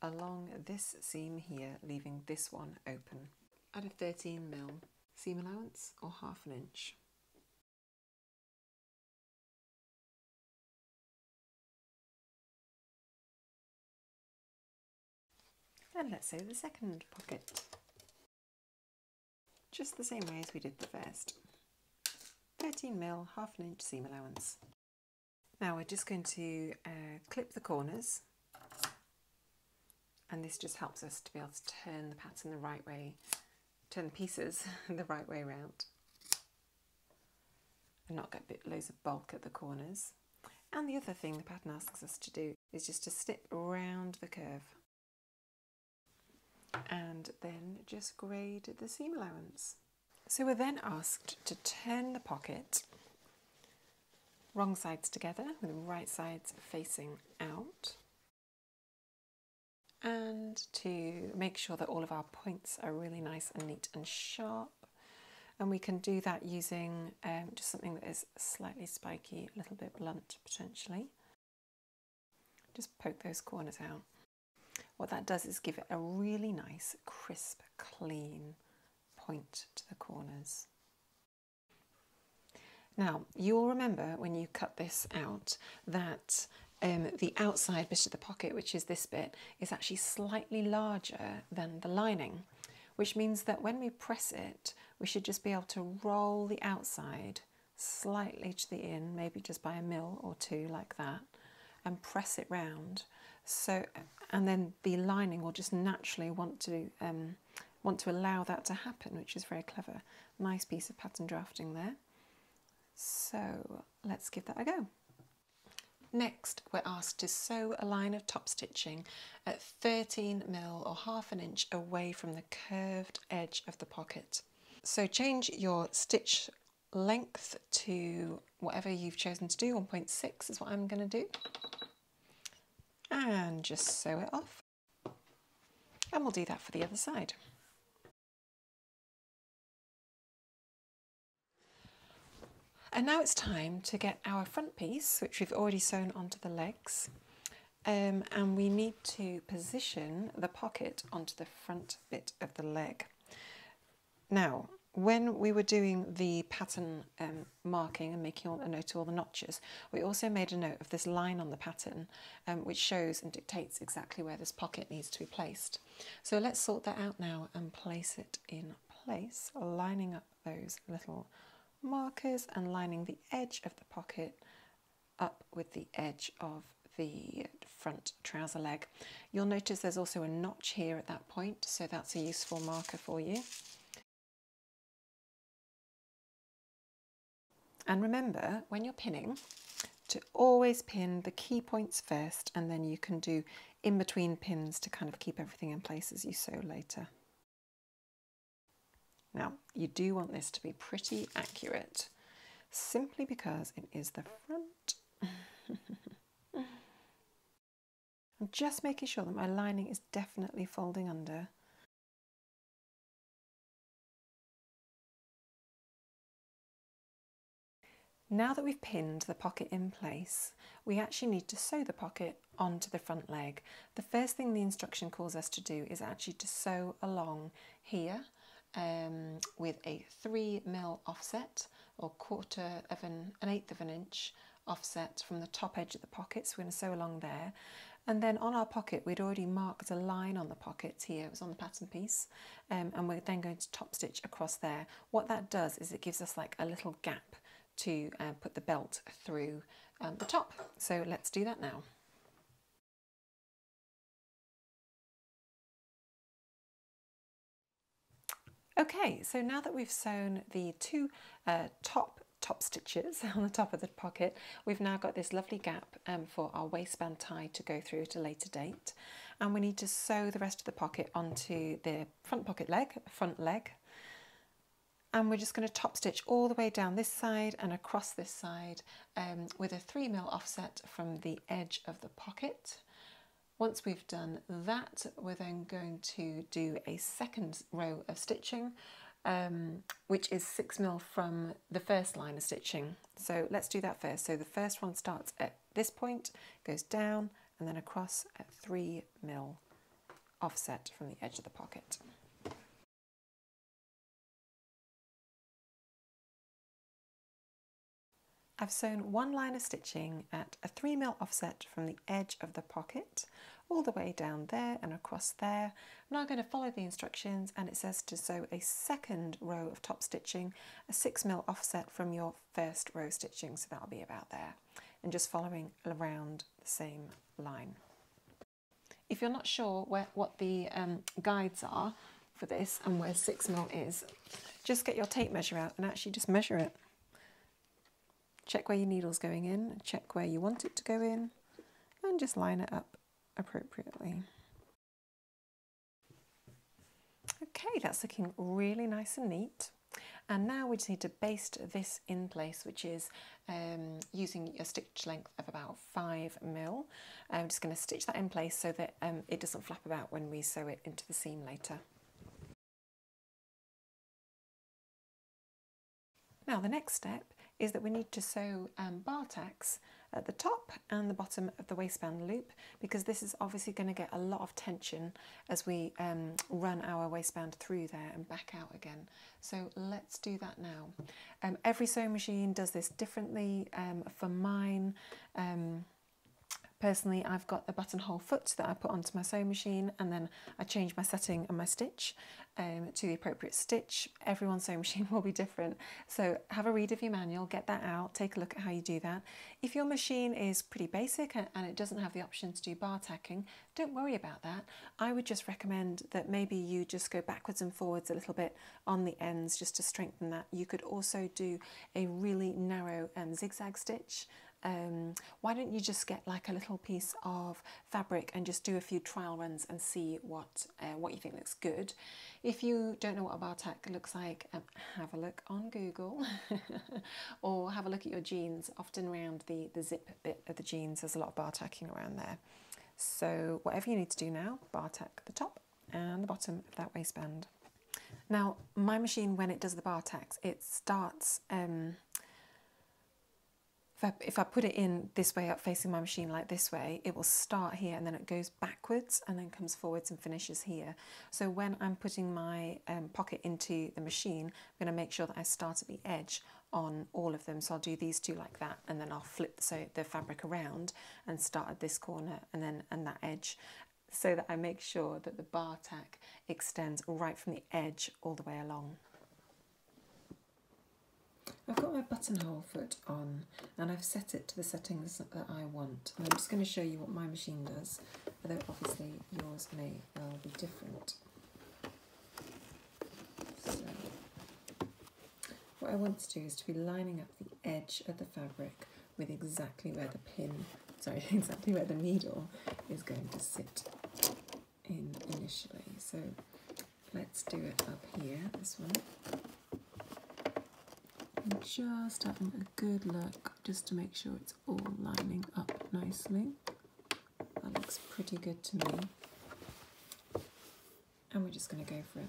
along this seam here, leaving this one open at a 13 mil seam allowance or half an inch. And let's sew the second pocket. Just the same way as we did the first. 13 mil, half an inch seam allowance. Now we're just going to uh, clip the corners and this just helps us to be able to turn the pattern the right way, turn the pieces the right way around and not get bit loads of bulk at the corners. And the other thing the pattern asks us to do is just to snip around the curve and then just grade the seam allowance. So we're then asked to turn the pocket wrong sides together with the right sides facing out and to make sure that all of our points are really nice and neat and sharp. And we can do that using um, just something that is slightly spiky, a little bit blunt potentially. Just poke those corners out. What that does is give it a really nice, crisp, clean point to the corners. Now, you'll remember when you cut this out that um, the outside bit of the pocket, which is this bit, is actually slightly larger than the lining, which means that when we press it, we should just be able to roll the outside slightly to the in, maybe just by a mil or two like that, and press it round. So, and then the lining will just naturally want to um, want to allow that to happen, which is very clever. Nice piece of pattern drafting there. So let's give that a go. Next, we're asked to sew a line of top stitching at 13 mil or half an inch away from the curved edge of the pocket. So change your stitch length to whatever you've chosen to do, 1.6 is what I'm going to do. And just sew it off. And we'll do that for the other side. And now it's time to get our front piece, which we've already sewn onto the legs. Um, and we need to position the pocket onto the front bit of the leg. Now, when we were doing the pattern um, marking and making a note of all the notches, we also made a note of this line on the pattern, um, which shows and dictates exactly where this pocket needs to be placed. So let's sort that out now and place it in place, lining up those little markers and lining the edge of the pocket up with the edge of the front trouser leg. You'll notice there's also a notch here at that point, so that's a useful marker for you. And remember, when you're pinning, to always pin the key points first and then you can do in between pins to kind of keep everything in place as you sew later. Now, you do want this to be pretty accurate, simply because it is the front. I'm just making sure that my lining is definitely folding under. Now that we've pinned the pocket in place, we actually need to sew the pocket onto the front leg. The first thing the instruction calls us to do is actually to sew along here um, with a three mil offset or quarter of an, an eighth of an inch offset from the top edge of the pocket. So we're going to sew along there. And then on our pocket, we'd already marked a line on the pocket here, it was on the pattern piece, um, and we're then going to top stitch across there. What that does is it gives us like a little gap to uh, put the belt through um, the top. So let's do that now. Okay, so now that we've sewn the two uh, top top stitches on the top of the pocket, we've now got this lovely gap um, for our waistband tie to go through at a later date. And we need to sew the rest of the pocket onto the front pocket leg, front leg, and we're just going to top stitch all the way down this side and across this side um, with a 3 mil offset from the edge of the pocket. Once we've done that, we're then going to do a second row of stitching, um, which is 6 mil from the first line of stitching. So let's do that first. So the first one starts at this point, goes down and then across at 3 mil offset from the edge of the pocket. I've sewn one line of stitching at a 3 mil offset from the edge of the pocket all the way down there and across there. I'm now going to follow the instructions and it says to sew a second row of top stitching, a 6 mil offset from your first row stitching, so that'll be about there, and just following around the same line. If you're not sure where, what the um, guides are for this and where 6 mil is, just get your tape measure out and actually just measure it. Check where your needle's going in, check where you want it to go in, and just line it up appropriately. Okay, that's looking really nice and neat. And now we just need to baste this in place, which is um, using a stitch length of about five mil. I'm just going to stitch that in place so that um, it doesn't flap about when we sew it into the seam later. Now the next step is that we need to sew um, bar tacks at the top and the bottom of the waistband loop because this is obviously going to get a lot of tension as we um, run our waistband through there and back out again. So let's do that now. Um, every sewing machine does this differently. Um, for mine, um, Personally, I've got a buttonhole foot that I put onto my sewing machine and then I change my setting and my stitch um, to the appropriate stitch. Everyone's sewing machine will be different. So have a read of your manual, get that out, take a look at how you do that. If your machine is pretty basic and it doesn't have the option to do bar tacking, don't worry about that. I would just recommend that maybe you just go backwards and forwards a little bit on the ends just to strengthen that. You could also do a really narrow um, zigzag stitch um, why don't you just get like a little piece of fabric and just do a few trial runs and see what uh, what you think looks good. If you don't know what a bar tack looks like, um, have a look on Google or have a look at your jeans. Often around the, the zip bit of the jeans, there's a lot of bar tacking around there. So whatever you need to do now, bar tack the top and the bottom of that waistband. Now, my machine, when it does the bar tacks, it starts um, if I, if I put it in this way up facing my machine like this way, it will start here and then it goes backwards and then comes forwards and finishes here. So when I'm putting my um, pocket into the machine, I'm going to make sure that I start at the edge on all of them. So I'll do these two like that and then I'll flip so the fabric around and start at this corner and then and that edge so that I make sure that the bar tack extends right from the edge all the way along. I've got my buttonhole foot on and I've set it to the settings that I want. And I'm just going to show you what my machine does, although obviously yours may well be different. So, what I want to do is to be lining up the edge of the fabric with exactly where the pin, sorry, exactly where the needle is going to sit in initially. So let's do it up here, this one just having a good look just to make sure it's all lining up nicely. That looks pretty good to me. And we're just going to go for it.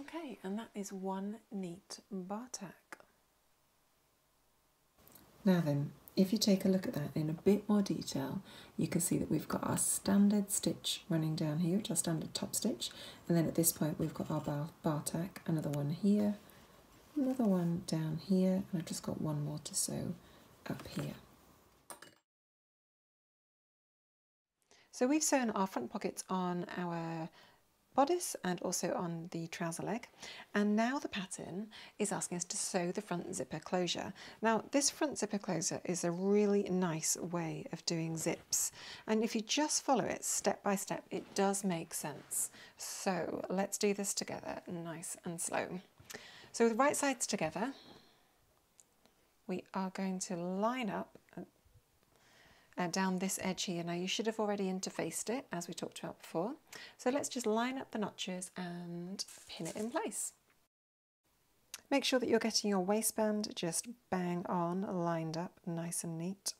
Okay, and that is one neat bar tack. Now then, if you take a look at that in a bit more detail, you can see that we've got our standard stitch running down here, which our standard top stitch, and then at this point we've got our bar, bar tack, another one here, another one down here, and I've just got one more to sew up here. So we've sewn our front pockets on our bodice and also on the trouser leg. And now the pattern is asking us to sew the front zipper closure. Now this front zipper closure is a really nice way of doing zips. And if you just follow it step by step, it does make sense. So let's do this together nice and slow. So with right sides together, we are going to line up uh, down this edge here. Now you should have already interfaced it as we talked about before. So let's just line up the notches and pin it in place. Make sure that you're getting your waistband just bang on, lined up, nice and neat.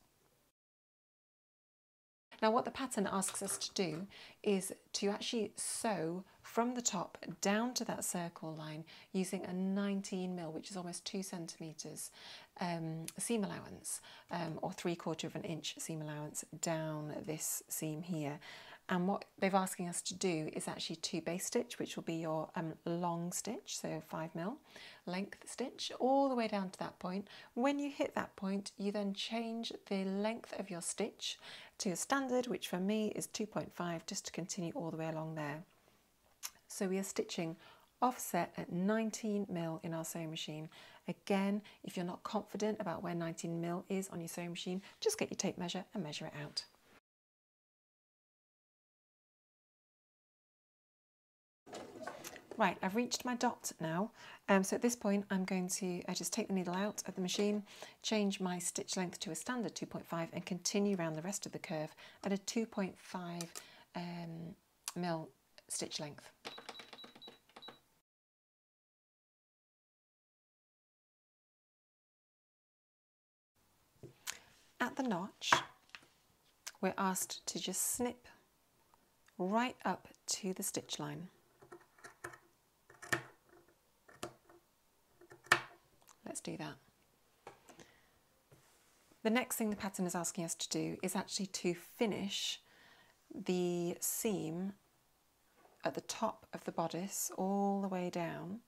Now what the pattern asks us to do is to actually sew from the top down to that circle line using a 19 mil, which is almost two centimetres um, seam allowance um, or three quarter of an inch seam allowance down this seam here. And what they're asking us to do is actually to baste stitch, which will be your um, long stitch, so five mil length stitch, all the way down to that point. When you hit that point, you then change the length of your stitch to a standard, which for me is 2.5, just to continue all the way along there. So we are stitching offset at 19 mil in our sewing machine. Again, if you're not confident about where 19 mil is on your sewing machine, just get your tape measure and measure it out. Right, I've reached my dot now. Um, so at this point, I'm going to uh, just take the needle out of the machine, change my stitch length to a standard 2.5 and continue around the rest of the curve at a 2.5 um, mil stitch length. At the notch, we're asked to just snip right up to the stitch line. Let's do that. The next thing the pattern is asking us to do is actually to finish the seam at the top of the bodice all the way down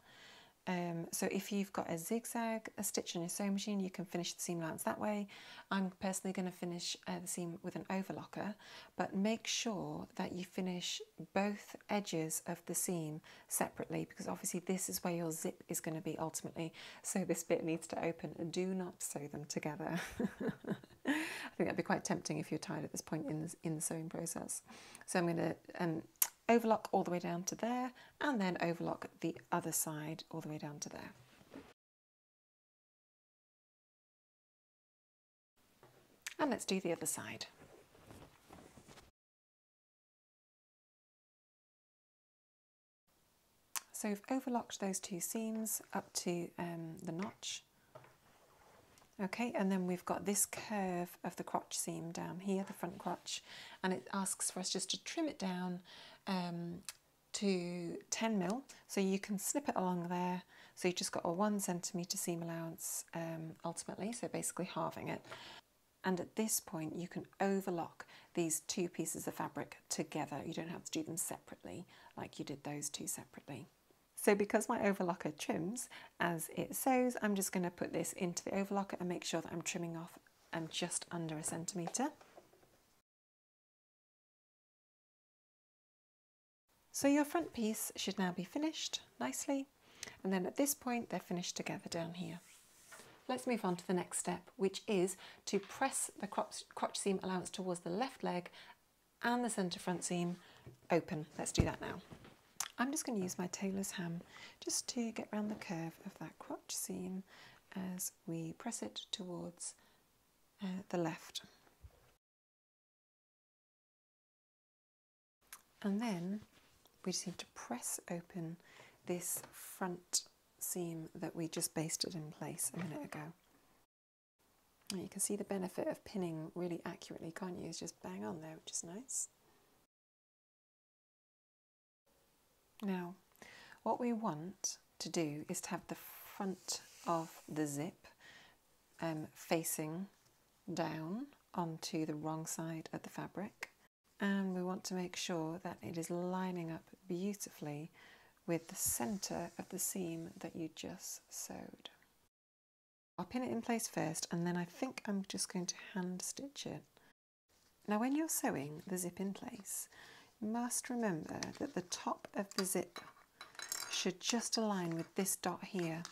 um, so if you've got a zigzag a stitch on your sewing machine, you can finish the seam allowance that way. I'm personally going to finish uh, the seam with an overlocker, but make sure that you finish both edges of the seam separately because obviously this is where your zip is going to be ultimately. So this bit needs to open. Do not sew them together. I think that'd be quite tempting if you're tired at this point in the, in the sewing process. So I'm going to um, overlock all the way down to there and then overlock the other side all the way down to there. And let's do the other side. So we've overlocked those two seams up to um, the notch. Okay, and then we've got this curve of the crotch seam down here, the front crotch, and it asks for us just to trim it down um, to 10 mil. So you can snip it along there. So you've just got a one centimetre seam allowance um, ultimately, so basically halving it. And at this point, you can overlock these two pieces of fabric together. You don't have to do them separately like you did those two separately. So because my overlocker trims as it sews, I'm just going to put this into the overlocker and make sure that I'm trimming off um, just under a centimetre. So your front piece should now be finished nicely and then at this point they're finished together down here. Let's move on to the next step which is to press the crotch, seam allowance towards the left leg and the centre front seam open. Let's do that now. I'm just going to use my tailor's ham just to get around the curve of that crotch seam as we press it towards uh, the left. And then we just need to press open this front seam that we just basted in place a minute ago. And you can see the benefit of pinning really accurately, can't you? It's just bang on there, which is nice. Now, What we want to do is to have the front of the zip um, facing down onto the wrong side of the fabric and we want to make sure that it is lining up beautifully with the centre of the seam that you just sewed. I'll pin it in place first and then I think I'm just going to hand stitch it. Now when you're sewing the zip in place, you must remember that the top of the zip should just align with this dot here.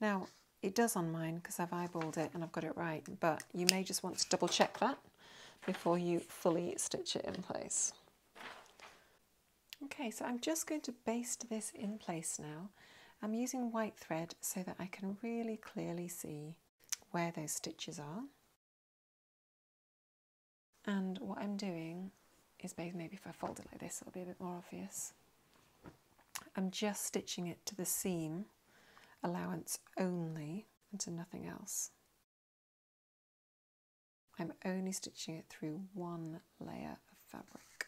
Now it does on mine because I've eyeballed it and I've got it right, but you may just want to double check that before you fully stitch it in place. Okay, so I'm just going to baste this in place now. I'm using white thread so that I can really clearly see where those stitches are. And what I'm doing is maybe if I fold it like this, it'll be a bit more obvious. I'm just stitching it to the seam allowance only and to nothing else. I'm only stitching it through one layer of fabric.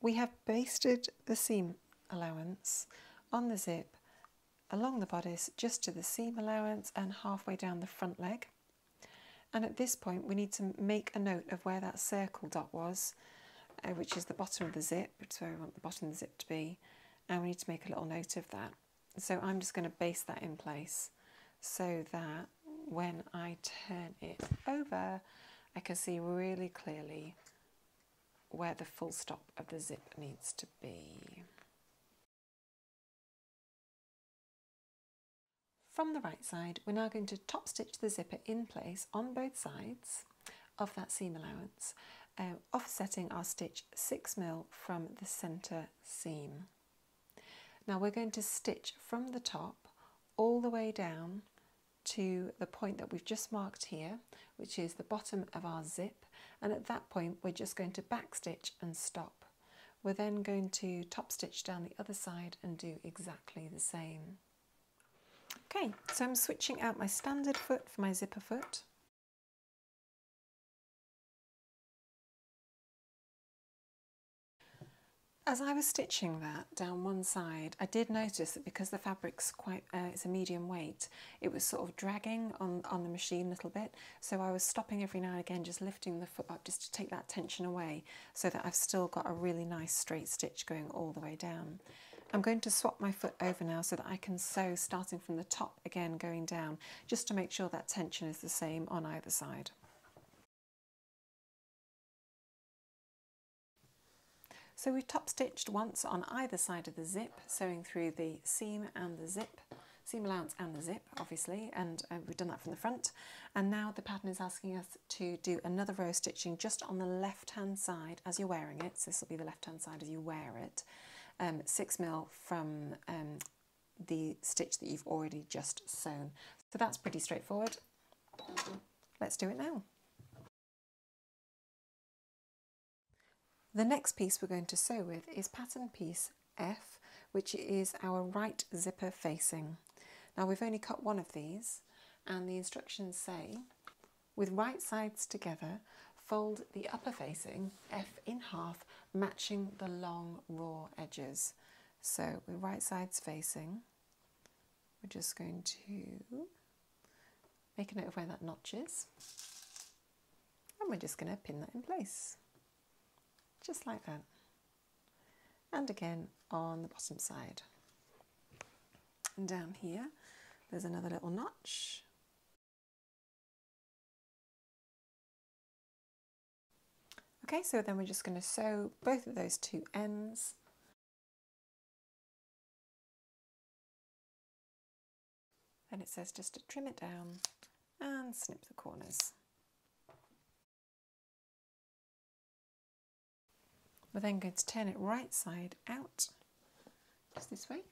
We have basted the seam allowance on the zip along the bodice just to the seam allowance and halfway down the front leg. And at this point we need to make a note of where that circle dot was, uh, which is the bottom of the zip, so we want the bottom of the zip to be, and we need to make a little note of that. So I'm just going to baste that in place so that when I turn it over, I can see really clearly where the full stop of the zip needs to be. From the right side, we're now going to top stitch the zipper in place on both sides of that seam allowance, uh, offsetting our stitch 6mm from the centre seam. Now we're going to stitch from the top all the way down to the point that we've just marked here, which is the bottom of our zip. And at that point, we're just going to backstitch and stop. We're then going to top stitch down the other side and do exactly the same. Okay, so I'm switching out my standard foot for my zipper foot. As I was stitching that down one side, I did notice that because the fabric's quite, uh, it's a medium weight, it was sort of dragging on, on the machine a little bit. So I was stopping every now and again, just lifting the foot up just to take that tension away so that I've still got a really nice straight stitch going all the way down. I'm going to swap my foot over now so that I can sew starting from the top again going down, just to make sure that tension is the same on either side. So we've top stitched once on either side of the zip, sewing through the seam and the zip, seam allowance and the zip obviously, and uh, we've done that from the front. And now the pattern is asking us to do another row of stitching just on the left hand side as you're wearing it, so this will be the left hand side as you wear it, um, 6 mil from um, the stitch that you've already just sewn. So that's pretty straightforward. Let's do it now. The next piece we're going to sew with is pattern piece F, which is our right zipper facing. Now we've only cut one of these and the instructions say, with right sides together, fold the upper facing F in half, matching the long raw edges. So with right sides facing, we're just going to make a note of where that notch is. And we're just going to pin that in place just like that. And again on the bottom side. And down here, there's another little notch. Okay, so then we're just going to sew both of those two ends. Then it says just to trim it down and snip the corners. We're then going to turn it right side out, just this way.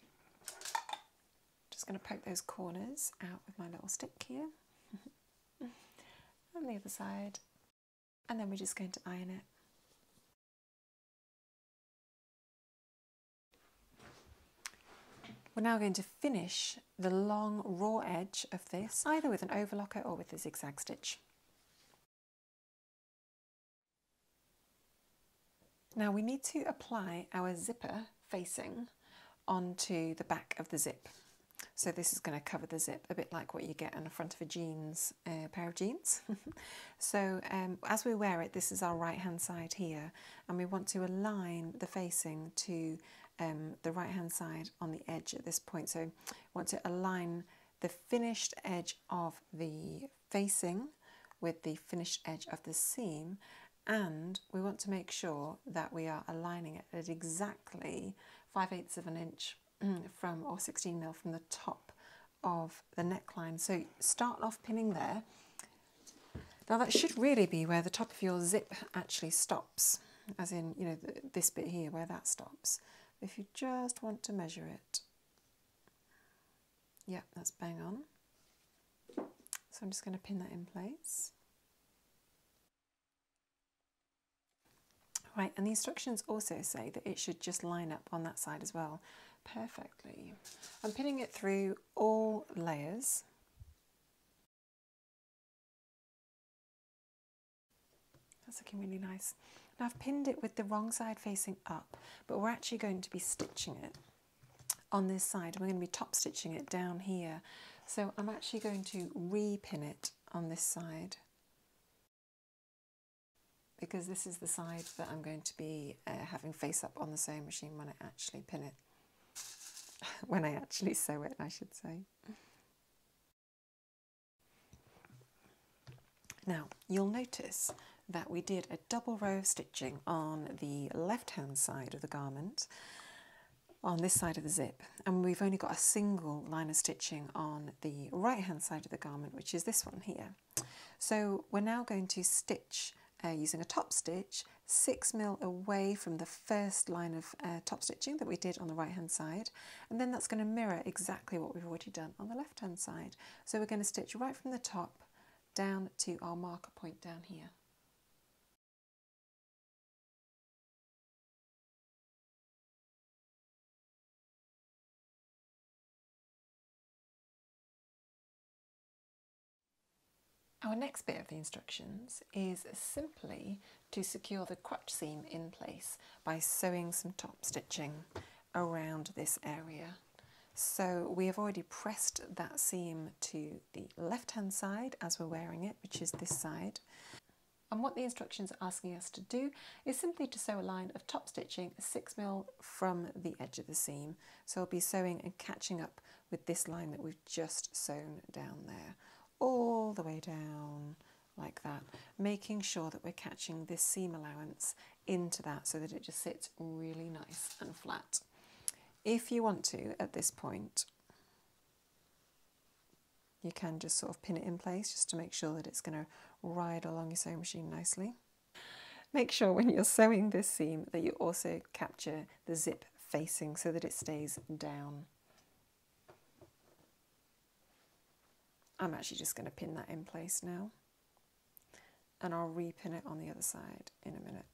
Just going to poke those corners out with my little stick here. and the other side. And then we're just going to iron it. We're now going to finish the long raw edge of this either with an overlocker or with a zigzag stitch. Now we need to apply our zipper facing onto the back of the zip. So this is going to cover the zip, a bit like what you get on the front of a jeans, uh, pair of jeans. so um, as we wear it, this is our right hand side here, and we want to align the facing to um, the right hand side on the edge at this point. So want to align the finished edge of the facing with the finished edge of the seam and we want to make sure that we are aligning it at exactly 5 eighths of an inch mm, from or 16 mil from the top of the neckline. So start off pinning there. Now that should really be where the top of your zip actually stops, as in, you know, this bit here where that stops. If you just want to measure it, yeah, that's bang on. So I'm just going to pin that in place. Right, and the instructions also say that it should just line up on that side as well perfectly. I'm pinning it through all layers. That's looking really nice. Now I've pinned it with the wrong side facing up, but we're actually going to be stitching it on this side. We're going to be top stitching it down here. So I'm actually going to repin it on this side because this is the side that I'm going to be uh, having face up on the sewing machine when I actually pin it. when I actually sew it, I should say. Now, you'll notice that we did a double row of stitching on the left hand side of the garment on this side of the zip and we've only got a single line of stitching on the right hand side of the garment which is this one here. So we're now going to stitch uh, using a top stitch 6 mil away from the first line of uh, top stitching that we did on the right hand side and then that's going to mirror exactly what we've already done on the left hand side. So we're going to stitch right from the top down to our marker point down here. Our next bit of the instructions is simply to secure the crotch seam in place by sewing some top stitching around this area. So we have already pressed that seam to the left hand side as we're wearing it, which is this side. And what the instructions are asking us to do is simply to sew a line of top stitching 6mm from the edge of the seam. So I'll be sewing and catching up with this line that we've just sewn down there all the way down like that, making sure that we're catching this seam allowance into that so that it just sits really nice and flat. If you want to at this point, you can just sort of pin it in place just to make sure that it's going to ride along your sewing machine nicely. Make sure when you're sewing this seam that you also capture the zip facing so that it stays down. I'm actually just going to pin that in place now and I'll repin it on the other side in a minute.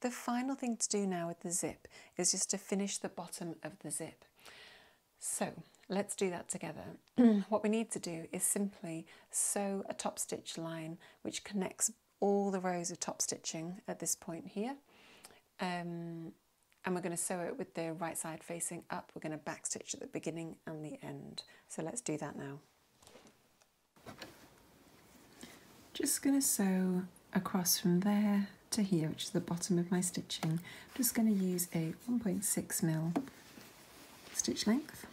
The final thing to do now with the zip is just to finish the bottom of the zip. So let's do that together. what we need to do is simply sew a top stitch line which connects all the rows of top stitching at this point here. Um, and we're going to sew it with the right side facing up. We're going to backstitch at the beginning and the end. So let's do that now. Just going to sew across from there to here, which is the bottom of my stitching. I'm just going to use a 1.6 mil stitch length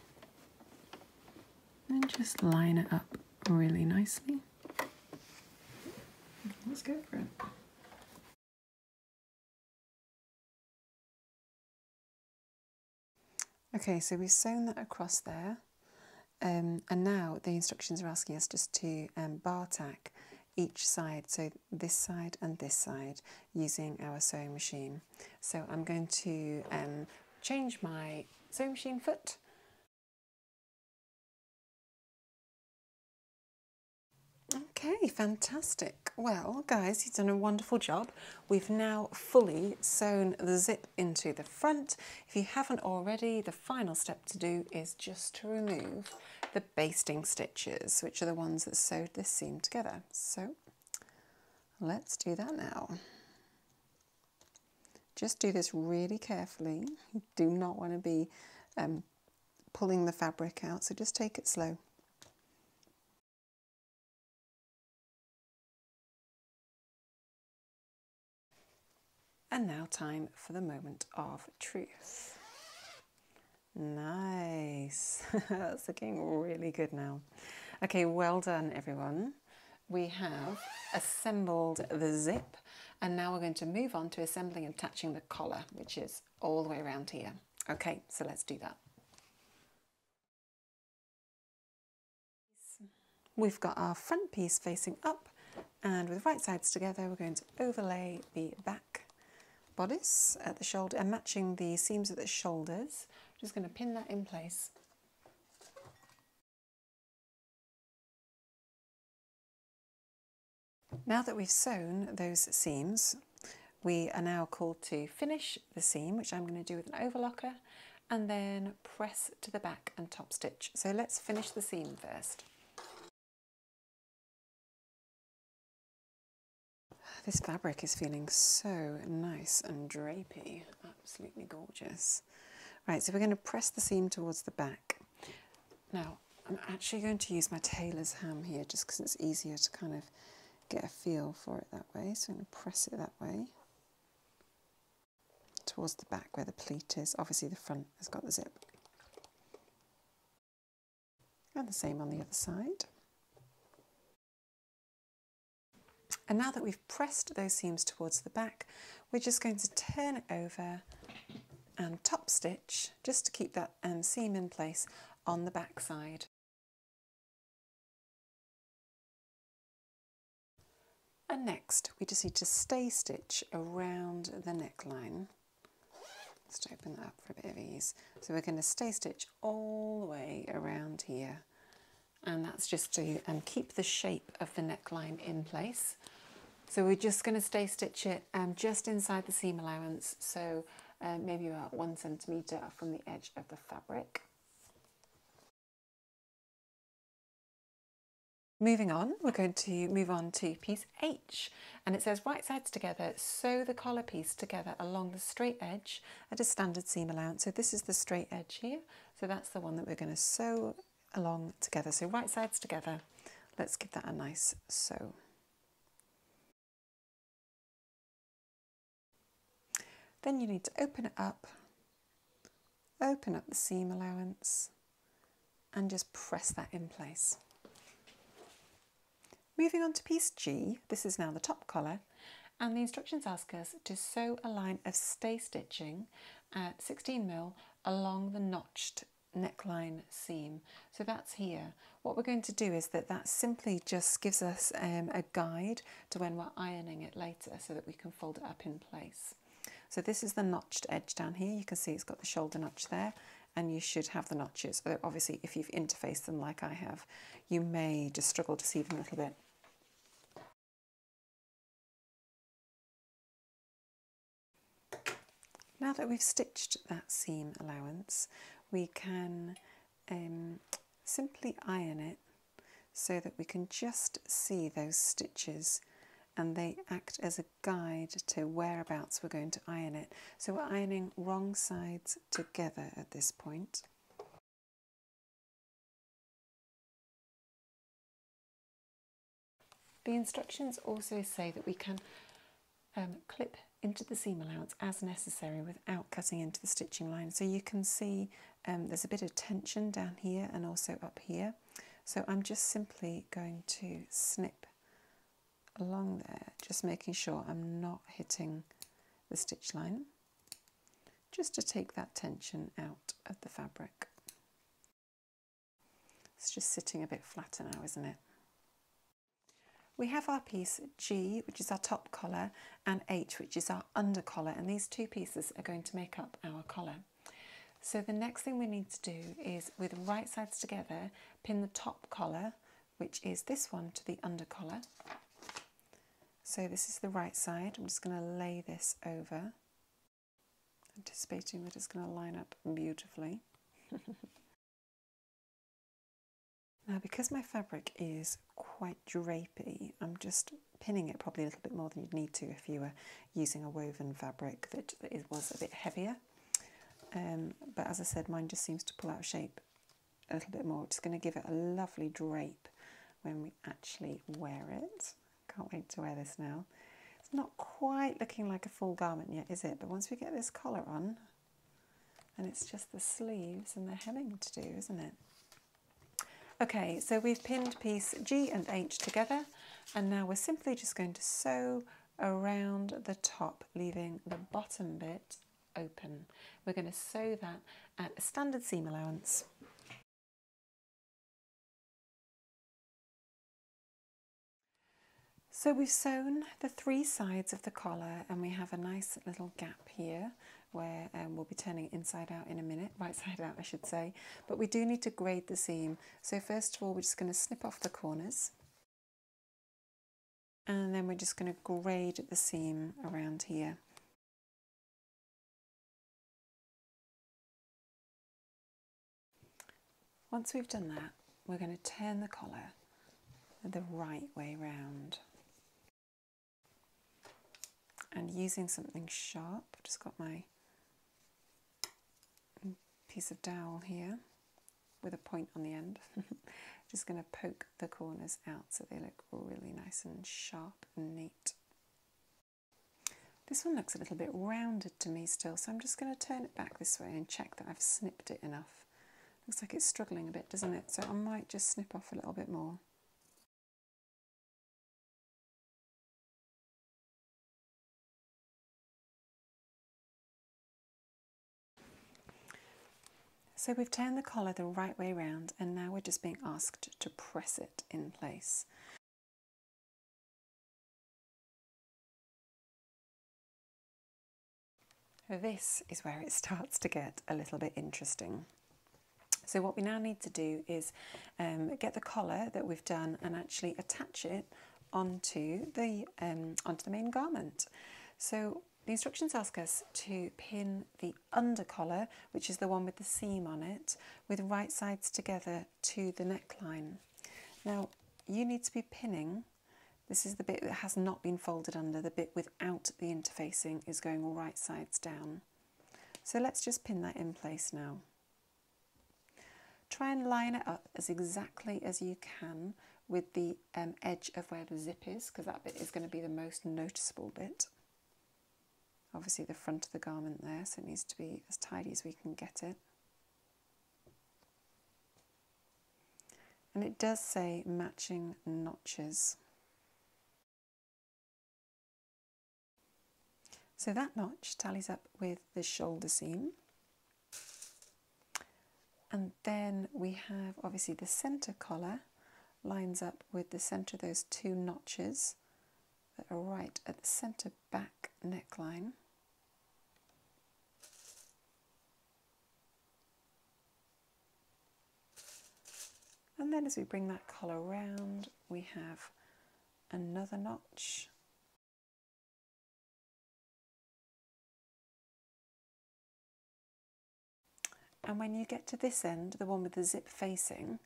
and just line it up really nicely. Let's go for it. Okay, so we've sewn that across there. Um, and now the instructions are asking us just to um, bar tack each side, so this side and this side, using our sewing machine. So I'm going to um, change my sewing machine foot. Okay, fantastic. Well, guys, you've done a wonderful job. We've now fully sewn the zip into the front. If you haven't already, the final step to do is just to remove the basting stitches, which are the ones that sewed this seam together. So let's do that now. Just do this really carefully. You do not want to be um, pulling the fabric out, so just take it slow. And now time for the moment of truth. Nice. That's looking really good now. Okay, well done everyone. We have assembled the zip and now we're going to move on to assembling and attaching the collar, which is all the way around here. Okay, so let's do that. We've got our front piece facing up and with right sides together we're going to overlay the back bodice at the shoulder and matching the seams at the shoulders. I'm just going to pin that in place. Now that we've sewn those seams, we are now called to finish the seam, which I'm going to do with an overlocker, and then press to the back and top stitch. So let's finish the seam first. This fabric is feeling so nice and drapey, absolutely gorgeous. Right, so we're going to press the seam towards the back. Now, I'm actually going to use my tailor's ham here just because it's easier to kind of get a feel for it that way. So I'm going to press it that way towards the back where the pleat is. Obviously the front has got the zip. And the same on the other side. And now that we've pressed those seams towards the back, we're just going to turn it over and top stitch just to keep that um, seam in place on the back side. And next, we just need to stay stitch around the neckline. Let's open that up for a bit of ease. So we're going to stay stitch all the way around here. And that's just to um, keep the shape of the neckline in place. So we're just going to stay stitch it um, just inside the seam allowance, so um, maybe about one centimetre from the edge of the fabric. Moving on, we're going to move on to piece H and it says right sides together, sew the collar piece together along the straight edge at a standard seam allowance. So this is the straight edge here, so that's the one that we're going to sew along together. So right sides together, let's give that a nice sew. Then you need to open it up, open up the seam allowance and just press that in place. Moving on to piece G, this is now the top collar and the instructions ask us to sew a line of stay stitching at 16 mil along the notched neckline seam. So that's here. What we're going to do is that that simply just gives us um, a guide to when we're ironing it later so that we can fold it up in place. So this is the notched edge down here. You can see it's got the shoulder notch there and you should have the notches. Although obviously if you've interfaced them like I have, you may just struggle to see them a little bit. Now that we've stitched that seam allowance, we can um, simply iron it so that we can just see those stitches and they act as a guide to whereabouts we're going to iron it. So we're ironing wrong sides together at this point. The instructions also say that we can um, clip into the seam allowance as necessary without cutting into the stitching line. So you can see um, there's a bit of tension down here and also up here. So I'm just simply going to snip along there, just making sure I'm not hitting the stitch line, just to take that tension out of the fabric. It's just sitting a bit flatter now, isn't it? We have our piece G, which is our top collar, and H, which is our under collar, and these two pieces are going to make up our collar. So the next thing we need to do is, with right sides together, pin the top collar which is this one to the under collar. So this is the right side. I'm just going to lay this over, anticipating that it's going to line up beautifully. now because my fabric is quite drapey, I'm just pinning it probably a little bit more than you'd need to if you were using a woven fabric that, it was a bit heavier. Um, but as I said, mine just seems to pull out of shape a little bit more. It's going to give it a lovely drape when we actually wear it. Can't wait to wear this now. It's not quite looking like a full garment yet, is it? But once we get this collar on, and it's just the sleeves and the hemming to do, isn't it? Okay, so we've pinned piece G and H together, and now we're simply just going to sew around the top, leaving the bottom bit open. We're going to sew that at a standard seam allowance. So we've sewn the three sides of the collar and we have a nice little gap here where um, we'll be turning inside out in a minute, right side out I should say, but we do need to grade the seam. So first of all we're just going to snip off the corners and then we're just going to grade the seam around here. Once we've done that, we're going to turn the collar the right way round. And using something sharp, I've just got my piece of dowel here with a point on the end. just going to poke the corners out so they look really nice and sharp and neat. This one looks a little bit rounded to me still, so I'm just going to turn it back this way and check that I've snipped it enough. Looks like it's struggling a bit, doesn't it? So I might just snip off a little bit more. So we've turned the collar the right way round and now we're just being asked to press it in place. This is where it starts to get a little bit interesting. So what we now need to do is um, get the collar that we've done and actually attach it onto the, um, onto the main garment. So the instructions ask us to pin the under collar, which is the one with the seam on it, with right sides together to the neckline. Now you need to be pinning this is the bit that has not been folded under. The bit without the interfacing is going all right sides down. So let's just pin that in place now. Try and line it up as exactly as you can with the um, edge of where the zip is because that bit is going to be the most noticeable bit. Obviously the front of the garment there so it needs to be as tidy as we can get it. And it does say matching notches. So that notch tallies up with the shoulder seam. And then we have obviously the centre collar lines up with the centre of those two notches that are right at the centre back neckline. And then as we bring that collar round, we have another notch And when you get to this end, the one with the zip facing,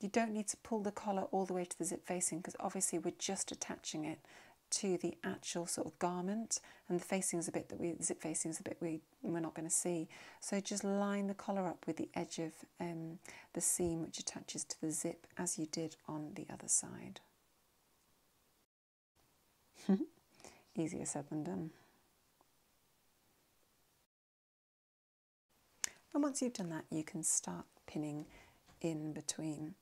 you don't need to pull the collar all the way to the zip facing because obviously we're just attaching it to the actual sort of garment and the facing is a bit that we zip facing is a bit we we're not going to see. So just line the collar up with the edge of um, the seam which attaches to the zip as you did on the other side. Easier said than done. And once you've done that, you can start pinning in between.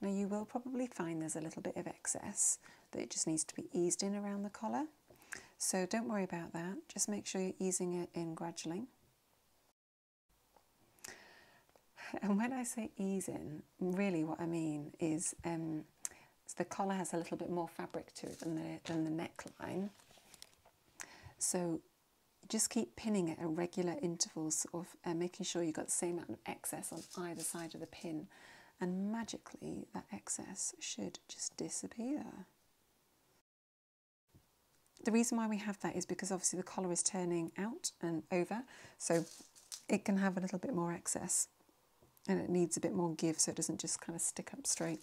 Now you will probably find there's a little bit of excess that it just needs to be eased in around the collar. So don't worry about that, just make sure you're easing it in gradually. And when I say ease in, really what I mean is um, the collar has a little bit more fabric to it than the, than the neckline. So just keep pinning it at regular intervals, sort of uh, making sure you've got the same amount of excess on either side of the pin and magically that excess should just disappear. The reason why we have that is because obviously the collar is turning out and over, so it can have a little bit more excess and it needs a bit more give so it doesn't just kind of stick up straight.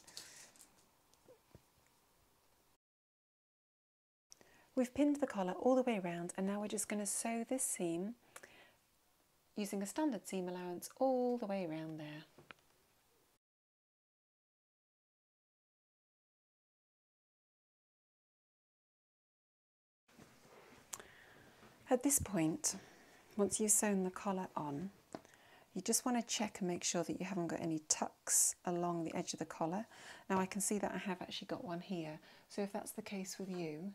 We've pinned the collar all the way around and now we're just going to sew this seam using a standard seam allowance all the way around there. At this point, once you've sewn the collar on, you just want to check and make sure that you haven't got any tucks along the edge of the collar. Now I can see that I have actually got one here, so if that's the case with you,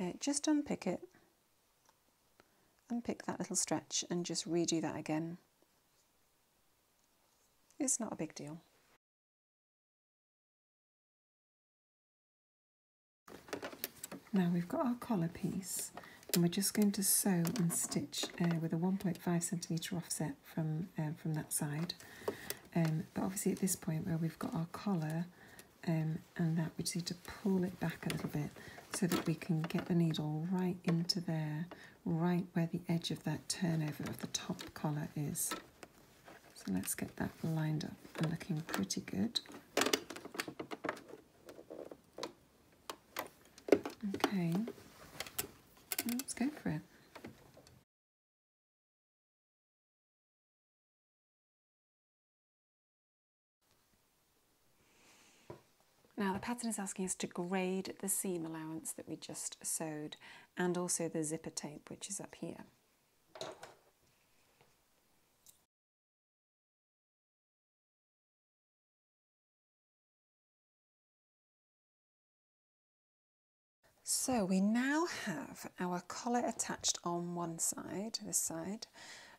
uh, just unpick it, unpick that little stretch and just redo that again. It's not a big deal. Now we've got our collar piece and we're just going to sew and stitch uh, with a 1.5 centimetre offset from, uh, from that side. Um, but obviously at this point where we've got our collar um, and that we just need to pull it back a little bit so that we can get the needle right into there, right where the edge of that turnover of the top collar is. So let's get that lined up and looking pretty good. Okay. Let's go for it. Now the pattern is asking us to grade the seam allowance that we just sewed and also the zipper tape which is up here. So we now have our collar attached on one side, this side,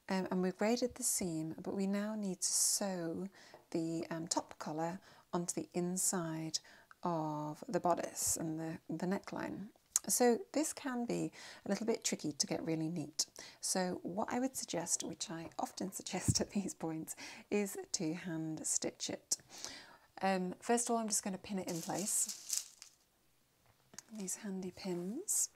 um, and we've graded the seam, but we now need to sew the um, top collar onto the inside of the bodice and the, the neckline. So this can be a little bit tricky to get really neat. So what I would suggest, which I often suggest at these points, is to hand stitch it. Um, first of all, I'm just going to pin it in place these handy pins.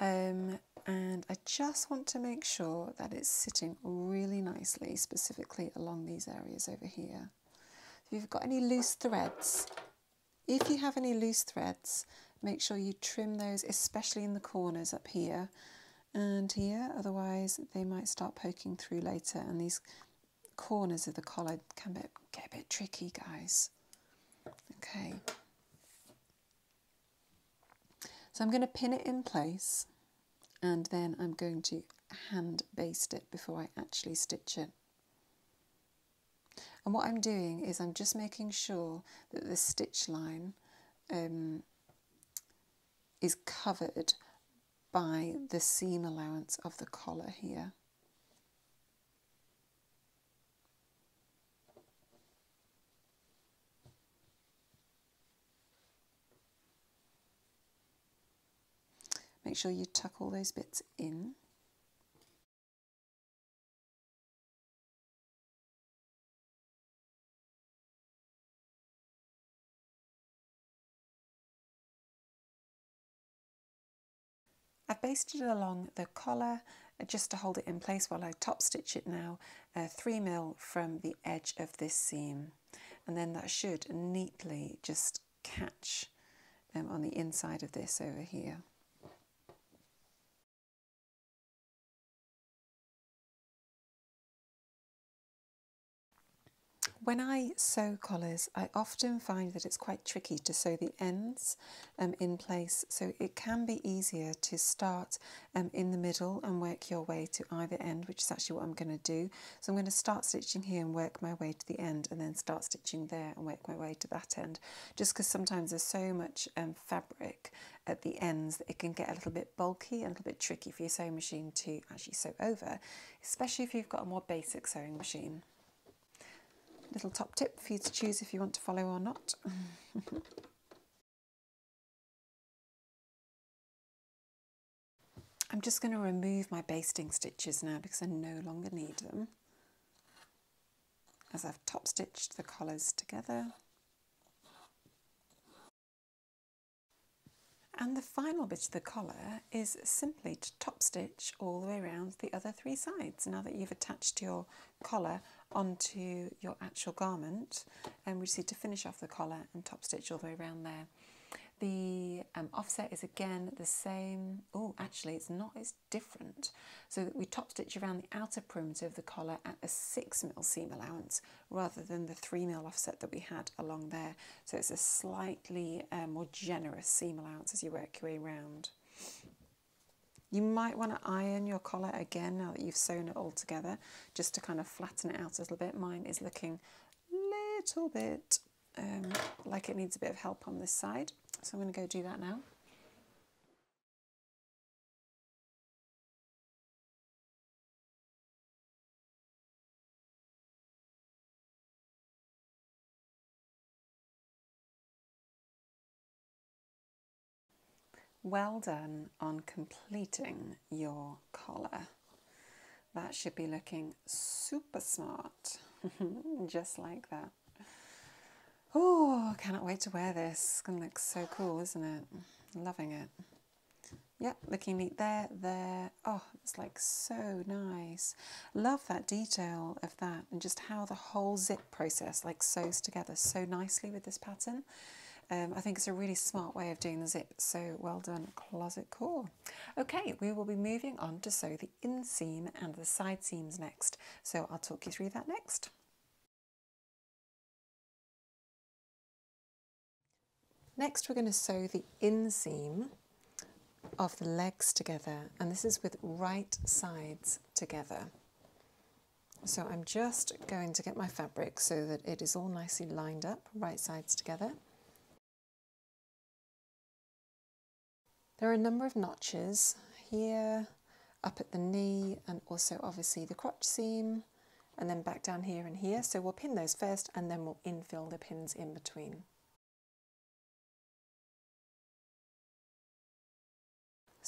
Um, and I just want to make sure that it's sitting really nicely, specifically along these areas over here. If you've got any loose threads, if you have any loose threads, make sure you trim those, especially in the corners up here and here, otherwise they might start poking through later and these corners of the collar can get a bit tricky, guys. Okay. So I'm going to pin it in place and then I'm going to hand baste it before I actually stitch it. And what I'm doing is I'm just making sure that the stitch line um, is covered by the seam allowance of the collar here. Make sure you tuck all those bits in. I've basted it along the collar uh, just to hold it in place while I top stitch it now, uh, 3 mil from the edge of this seam. And then that should neatly just catch um, on the inside of this over here. When I sew collars, I often find that it's quite tricky to sew the ends um, in place, so it can be easier to start um, in the middle and work your way to either end, which is actually what I'm going to do. So I'm going to start stitching here and work my way to the end, and then start stitching there and work my way to that end, just because sometimes there's so much um, fabric at the ends that it can get a little bit bulky and a little bit tricky for your sewing machine to actually sew over, especially if you've got a more basic sewing machine little top tip for you to choose if you want to follow or not. I'm just going to remove my basting stitches now because I no longer need them. as I've top stitched the collars together. And the final bit of the collar is simply to top stitch all the way around the other three sides. Now that you've attached your collar onto your actual garment, and um, we just need to finish off the collar and top stitch all the way around there. The um, offset is again the same. Oh, actually, it's not, it's different. So we top stitch around the outer perimeter of the collar at a 6 mil seam allowance rather than the 3 mil offset that we had along there. So it's a slightly uh, more generous seam allowance as you work your way around. You might want to iron your collar again now that you've sewn it all together just to kind of flatten it out a little bit. Mine is looking a little bit um, like it needs a bit of help on this side. So I'm going to go do that now. Well done on completing your collar. That should be looking super smart, just like that. Oh, I cannot wait to wear this. It's going to look so cool, isn't it? Loving it. Yep, looking neat there, there. Oh, it's like so nice. Love that detail of that and just how the whole zip process like sews together so nicely with this pattern. Um, I think it's a really smart way of doing the zip, so well done Closet Core. Okay, we will be moving on to sew the inseam and the side seams next, so I'll talk you through that next. Next we're going to sew the inseam of the legs together and this is with right sides together. So I'm just going to get my fabric so that it is all nicely lined up, right sides together. There are a number of notches here, up at the knee and also obviously the crotch seam and then back down here and here. So we'll pin those first and then we'll infill the pins in between.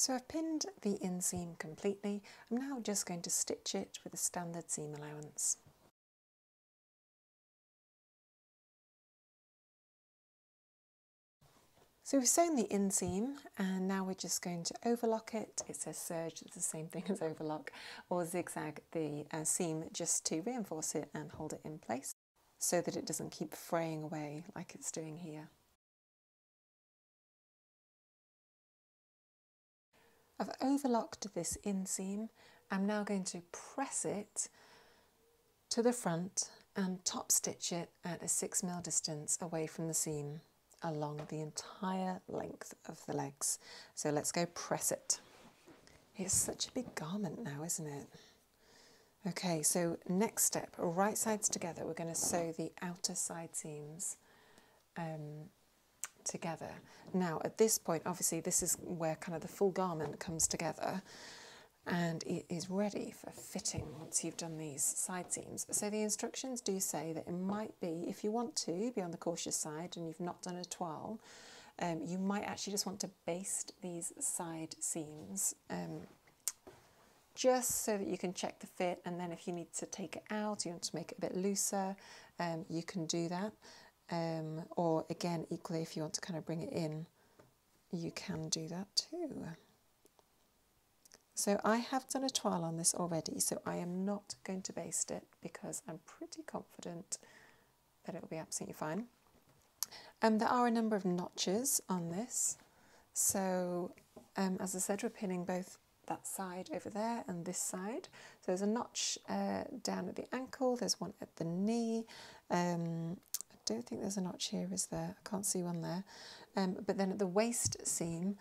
So I've pinned the inseam completely. I'm now just going to stitch it with a standard seam allowance. So we've sewn the inseam and now we're just going to overlock it. It says serge, it's the same thing as overlock, or zigzag the uh, seam just to reinforce it and hold it in place so that it doesn't keep fraying away like it's doing here. I've overlocked this inseam. I'm now going to press it to the front and top stitch it at a 6 mil distance away from the seam along the entire length of the legs. So let's go press it. It's such a big garment now, isn't it? Okay, so next step, right sides together, we're going to sew the outer side seams um, together. Now, at this point, obviously, this is where kind of the full garment comes together and it is ready for fitting once you've done these side seams. So the instructions do say that it might be, if you want to be on the cautious side and you've not done a toile, um, you might actually just want to baste these side seams um, just so that you can check the fit and then if you need to take it out, you want to make it a bit looser, um, you can do that. Um, or again, equally, if you want to kind of bring it in, you can do that too. So I have done a toile on this already, so I am not going to baste it because I'm pretty confident that it will be absolutely fine. Um, there are a number of notches on this. So um, as I said, we're pinning both that side over there and this side. So there's a notch uh, down at the ankle, there's one at the knee, um, don't think there's a notch here, is there? I can't see one there. Um, but then at the waist seam,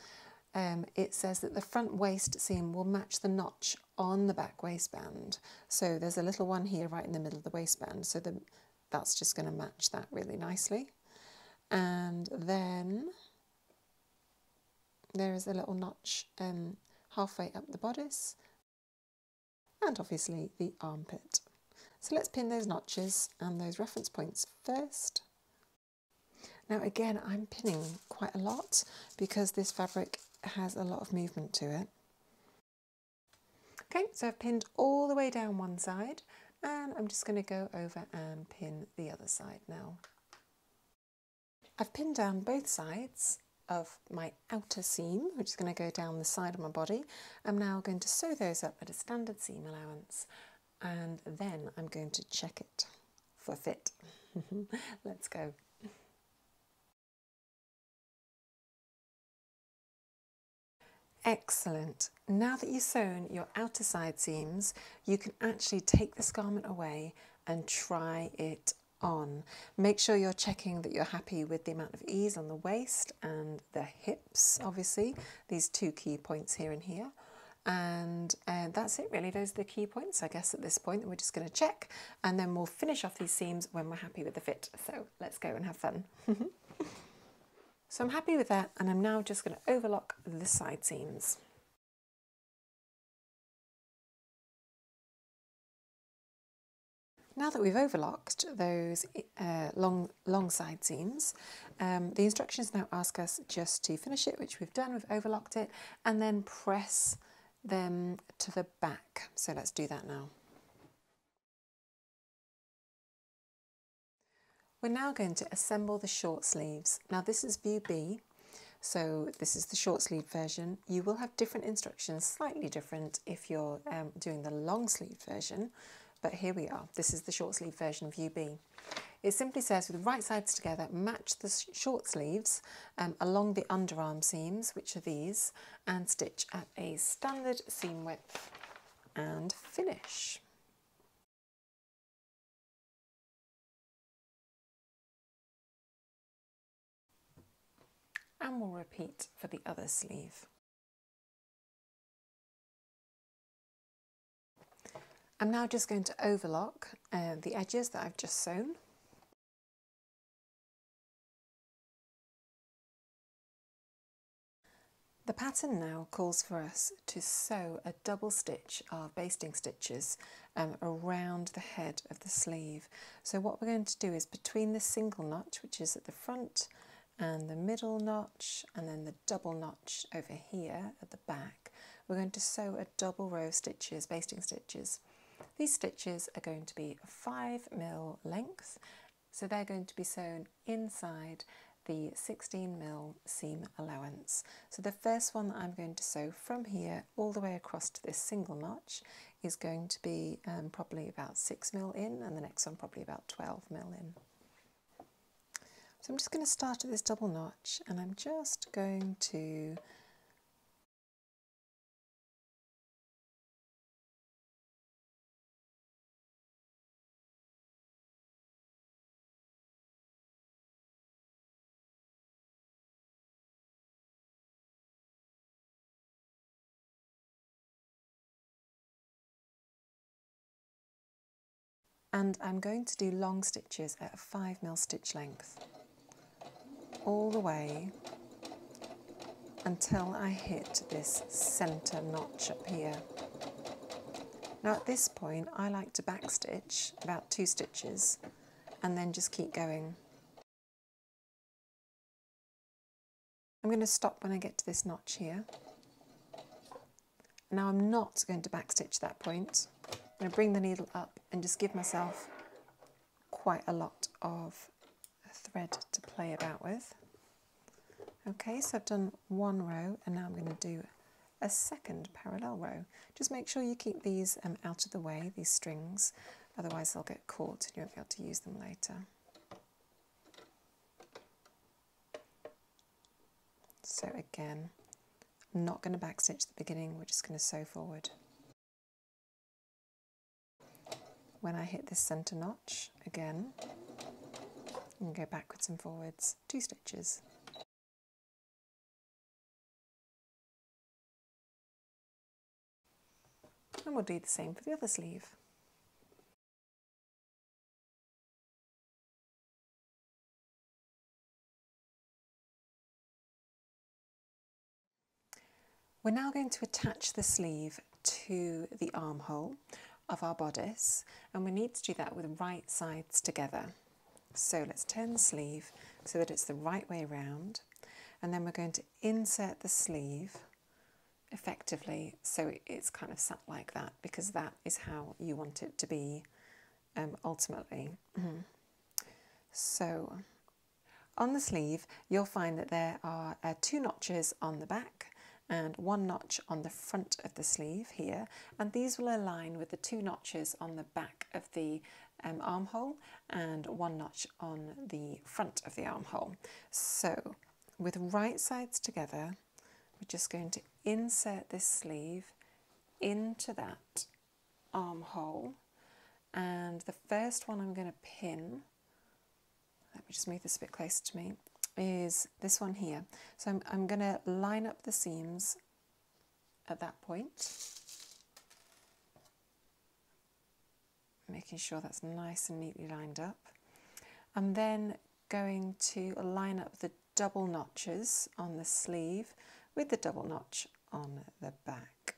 um, it says that the front waist seam will match the notch on the back waistband. So there's a little one here right in the middle of the waistband. So the, that's just going to match that really nicely. And then there is a little notch um, halfway up the bodice and obviously the armpit. So let's pin those notches and those reference points first. Now again, I'm pinning quite a lot because this fabric has a lot of movement to it. Okay, so I've pinned all the way down one side. And I'm just going to go over and pin the other side now. I've pinned down both sides of my outer seam, which is going to go down the side of my body. I'm now going to sew those up at a standard seam allowance and then I'm going to check it for fit. Let's go. Excellent. Now that you've sewn your outer side seams, you can actually take this garment away and try it on. Make sure you're checking that you're happy with the amount of ease on the waist and the hips, obviously, these two key points here and here. And uh, that's it really, those are the key points I guess at this point we're just going to check and then we'll finish off these seams when we're happy with the fit. So let's go and have fun. so I'm happy with that and I'm now just going to overlock the side seams. Now that we've overlocked those uh, long, long side seams, um, the instructions now ask us just to finish it, which we've done, we've overlocked it, and then press them to the back. So let's do that now. We're now going to assemble the short sleeves. Now this is view B, so this is the short sleeve version. You will have different instructions, slightly different if you're um, doing the long sleeve version. But here we are. This is the short sleeve version of view B. It simply says with the right sides together, match the short sleeves um, along the underarm seams, which are these, and stitch at a standard seam width and finish. And we'll repeat for the other sleeve. I'm now just going to overlock uh, the edges that I've just sewn. The pattern now calls for us to sew a double stitch of basting stitches um, around the head of the sleeve. So what we're going to do is between the single notch, which is at the front, and the middle notch, and then the double notch over here at the back, we're going to sew a double row of stitches, basting stitches. These stitches are going to be 5 mil length, so they're going to be sewn inside the 16 mil seam allowance. So the first one that I'm going to sew from here all the way across to this single notch is going to be um, probably about 6 mil in and the next one probably about 12 mil in. So I'm just going to start at this double notch and I'm just going to and I'm going to do long stitches at a 5 mil stitch length all the way until I hit this centre notch up here. Now at this point I like to backstitch about two stitches and then just keep going. I'm going to stop when I get to this notch here. Now I'm not going to backstitch that point I'm going to bring the needle up and just give myself quite a lot of thread to play about with. Okay, so I've done one row and now I'm going to do a second parallel row. Just make sure you keep these um, out of the way, these strings, otherwise they'll get caught and you won't be able to use them later. So again, I'm not going to backstitch the beginning, we're just going to sew forward. When I hit this center notch again and go backwards and forwards two stitches. And we'll do the same for the other sleeve. We're now going to attach the sleeve to the armhole of our bodice and we need to do that with right sides together. So let's turn the sleeve so that it's the right way round and then we're going to insert the sleeve effectively so it's kind of sat like that because that is how you want it to be um, ultimately. Mm-hmm. So on the sleeve, you'll find that there are uh, two notches on the back and one notch on the front of the sleeve here, and these will align with the two notches on the back of the um, armhole and one notch on the front of the armhole. So with right sides together, we're just going to insert this sleeve into that armhole and the first one I'm going to pin let me just move this a bit closer to me, is this one here. So I'm, I'm going to line up the seams at that point, making sure that's nice and neatly lined up. I'm then going to line up the double notches on the sleeve with the double notch on the back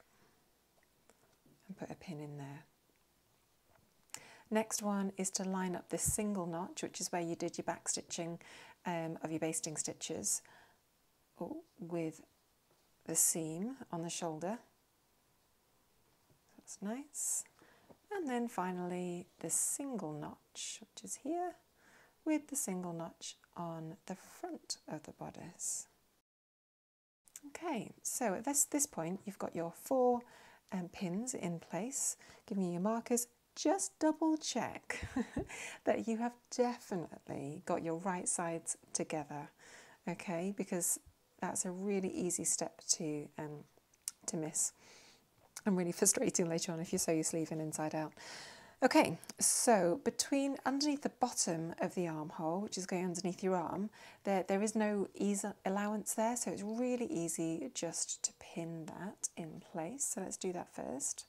and put a pin in there. Next one is to line up this single notch, which is where you did your back stitching um, of your basting stitches with the seam on the shoulder. That's nice. And then finally the single notch, which is here, with the single notch on the front of the bodice. Okay, so at this, this point you've got your four um, pins in place, giving you your markers just double check that you have definitely got your right sides together, okay? Because that's a really easy step to um, to miss and really frustrating later on if you sew your sleeve in inside out. Okay, so between underneath the bottom of the armhole, which is going underneath your arm, there, there is no ease allowance there, so it's really easy just to pin that in place. So let's do that first.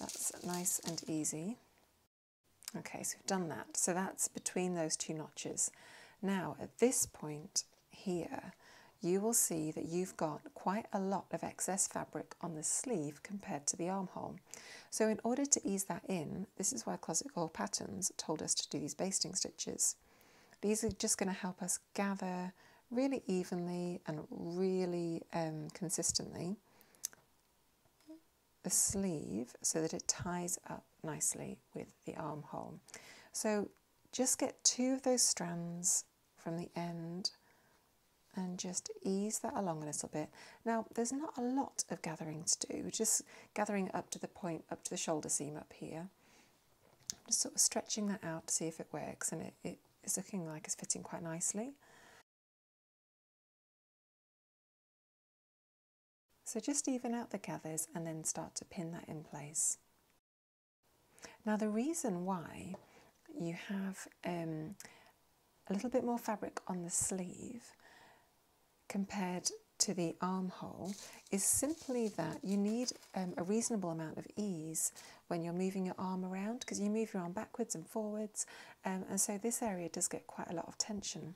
That's nice and easy. Okay, so we've done that. So that's between those two notches. Now, at this point here, you will see that you've got quite a lot of excess fabric on the sleeve compared to the armhole. So in order to ease that in, this is why Closet Core Patterns told us to do these basting stitches. These are just going to help us gather really evenly and really um, consistently the sleeve so that it ties up nicely with the armhole. So just get two of those strands from the end and just ease that along a little bit. Now, there's not a lot of gathering to do, just gathering up to the point, up to the shoulder seam up here. Just sort of stretching that out to see if it works and it, it is looking like it's fitting quite nicely. So just even out the gathers and then start to pin that in place. Now the reason why you have um, a little bit more fabric on the sleeve compared to the armhole is simply that you need um, a reasonable amount of ease when you're moving your arm around because you move your arm backwards and forwards um, and so this area does get quite a lot of tension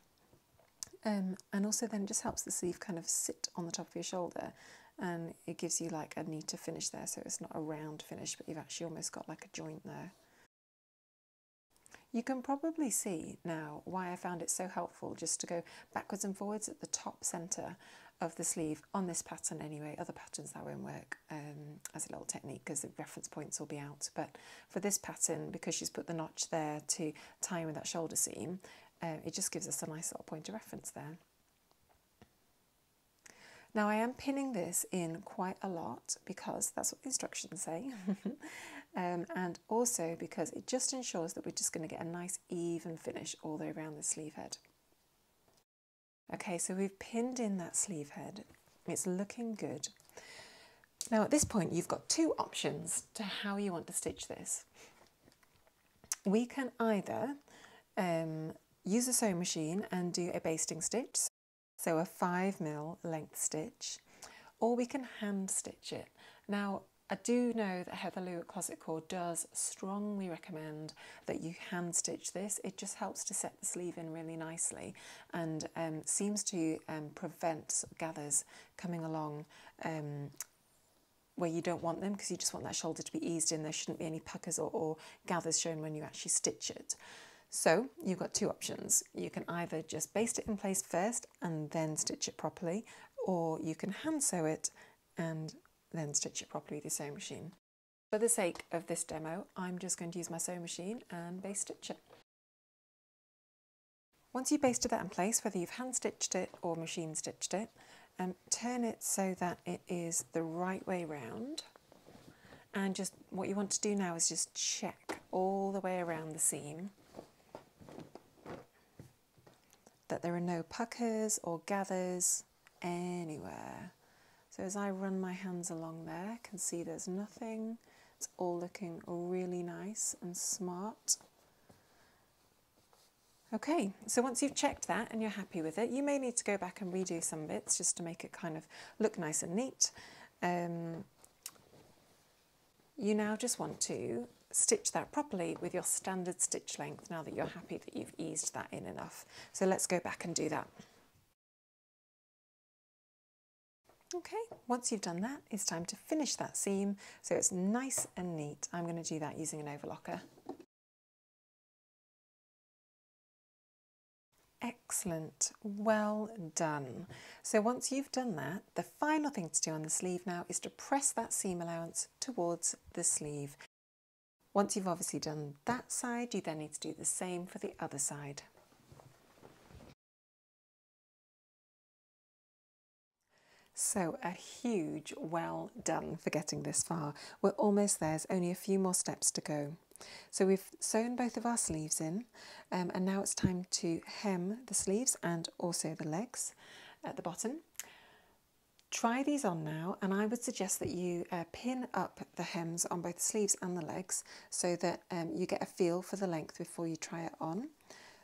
um, and also then it just helps the sleeve kind of sit on the top of your shoulder and it gives you like a neater finish there so it's not a round finish but you've actually almost got like a joint there. You can probably see now why I found it so helpful just to go backwards and forwards at the top centre of the sleeve on this pattern anyway. Other patterns that won't work um, as a little technique because the reference points will be out. But for this pattern, because she's put the notch there to tie in with that shoulder seam, uh, it just gives us a nice little point of reference there. Now I am pinning this in quite a lot because that's what the instructions say um, and also because it just ensures that we're just going to get a nice even finish all the way around the sleeve head. Okay, so we've pinned in that sleeve head. It's looking good. Now at this point you've got two options to how you want to stitch this. We can either um, use a sewing machine and do a basting stitch so a 5 mil length stitch, or we can hand stitch it. Now, I do know that Heather Lou at Closet Core does strongly recommend that you hand stitch this. It just helps to set the sleeve in really nicely and um, seems to um, prevent gathers coming along um, where you don't want them because you just want that shoulder to be eased in. There shouldn't be any puckers or, or gathers shown when you actually stitch it. So you've got two options. You can either just baste it in place first and then stitch it properly, or you can hand sew it and then stitch it properly with your sewing machine. For the sake of this demo, I'm just going to use my sewing machine and baste stitch it. Once you've basted that in place, whether you've hand stitched it or machine stitched it, um, turn it so that it is the right way round. And just what you want to do now is just check all the way around the seam that there are no puckers or gathers anywhere. So as I run my hands along there, I can see there's nothing. It's all looking really nice and smart. Okay, so once you've checked that and you're happy with it, you may need to go back and redo some bits just to make it kind of look nice and neat. Um, you now just want to stitch that properly with your standard stitch length now that you're happy that you've eased that in enough. So let's go back and do that. Okay, once you've done that, it's time to finish that seam so it's nice and neat. I'm going to do that using an overlocker. Excellent, well done. So once you've done that, the final thing to do on the sleeve now is to press that seam allowance towards the sleeve. Once you've obviously done that side, you then need to do the same for the other side. So a huge well done for getting this far. We're almost there, there's only a few more steps to go. So we've sewn both of our sleeves in um, and now it's time to hem the sleeves and also the legs at the bottom. Try these on now and I would suggest that you uh, pin up the hems on both the sleeves and the legs so that um, you get a feel for the length before you try it on.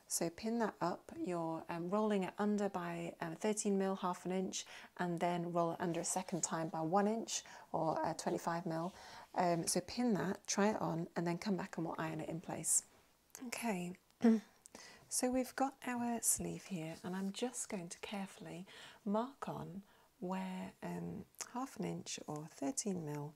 So pin that up, you're um, rolling it under by uh, 13 mil, half an inch, and then roll it under a second time by one inch or uh, 25 mil. Um, so pin that, try it on, and then come back and we'll iron it in place. Okay, so we've got our sleeve here, and I'm just going to carefully mark on where um, half an inch or 13 mil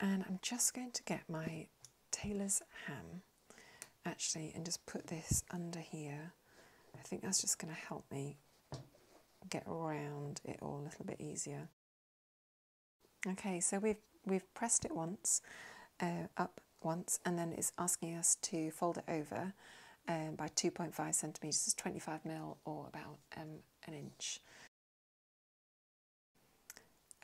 and I'm just going to get my tailor's ham actually and just put this under here. I think that's just going to help me get around it all a little bit easier. Okay, so we've we've pressed it once, uh, up once, and then it's asking us to fold it over um, by 2.5 centimetres, 25 mil or about um, an inch.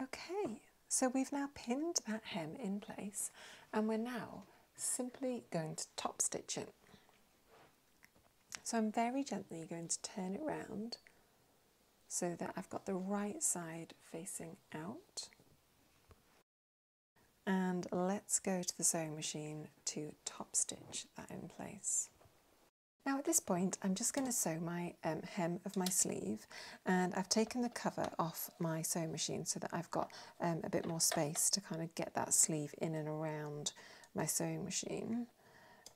Okay, so we've now pinned that hem in place and we're now simply going to top stitch it. So I'm very gently going to turn it round so that I've got the right side facing out. And let's go to the sewing machine to top stitch that in place. Now at this point I'm just going to sew my um, hem of my sleeve and I've taken the cover off my sewing machine so that I've got um, a bit more space to kind of get that sleeve in and around my sewing machine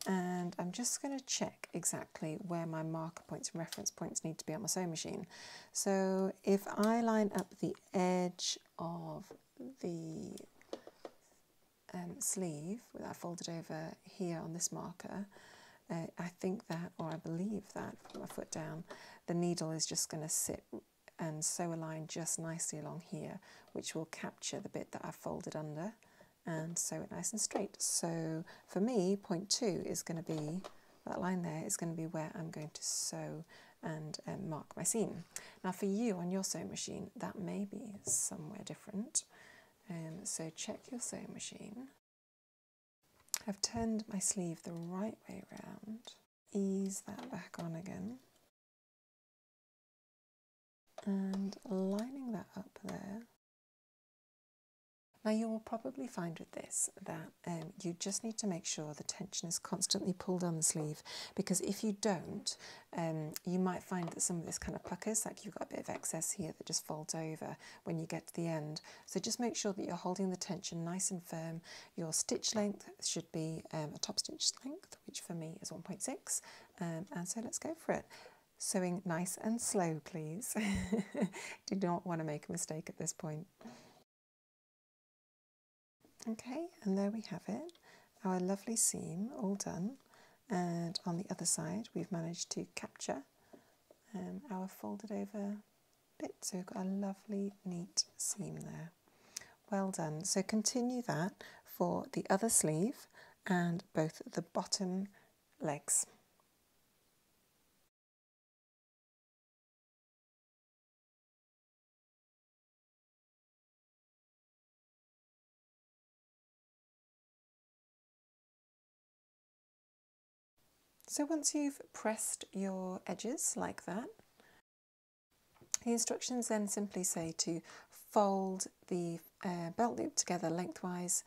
and I'm just going to check exactly where my marker points and reference points need to be on my sewing machine. So if I line up the edge of the um, sleeve that I folded over here on this marker uh, I think that, or I believe that, put my foot down, the needle is just going to sit and sew a line just nicely along here, which will capture the bit that I've folded under and sew it nice and straight. So for me, point two is going to be, that line there is going to be where I'm going to sew and um, mark my seam. Now for you on your sewing machine, that may be somewhere different. Um, so check your sewing machine I've turned my sleeve the right way around, ease that back on again, and lining that up there now you will probably find with this that um, you just need to make sure the tension is constantly pulled on the sleeve because if you don't, um, you might find that some of this kind of puckers, like you've got a bit of excess here that just folds over when you get to the end. So just make sure that you're holding the tension nice and firm. Your stitch length should be um, a top stitch length, which for me is 1.6. Um, and so let's go for it sewing nice and slow, please. Do not want to make a mistake at this point. Okay, and there we have it, our lovely seam all done. And on the other side, we've managed to capture um, our folded over bit. So we've got a lovely neat seam there. Well done. So continue that for the other sleeve and both the bottom legs. So once you've pressed your edges like that, the instructions then simply say to fold the uh, belt loop together lengthwise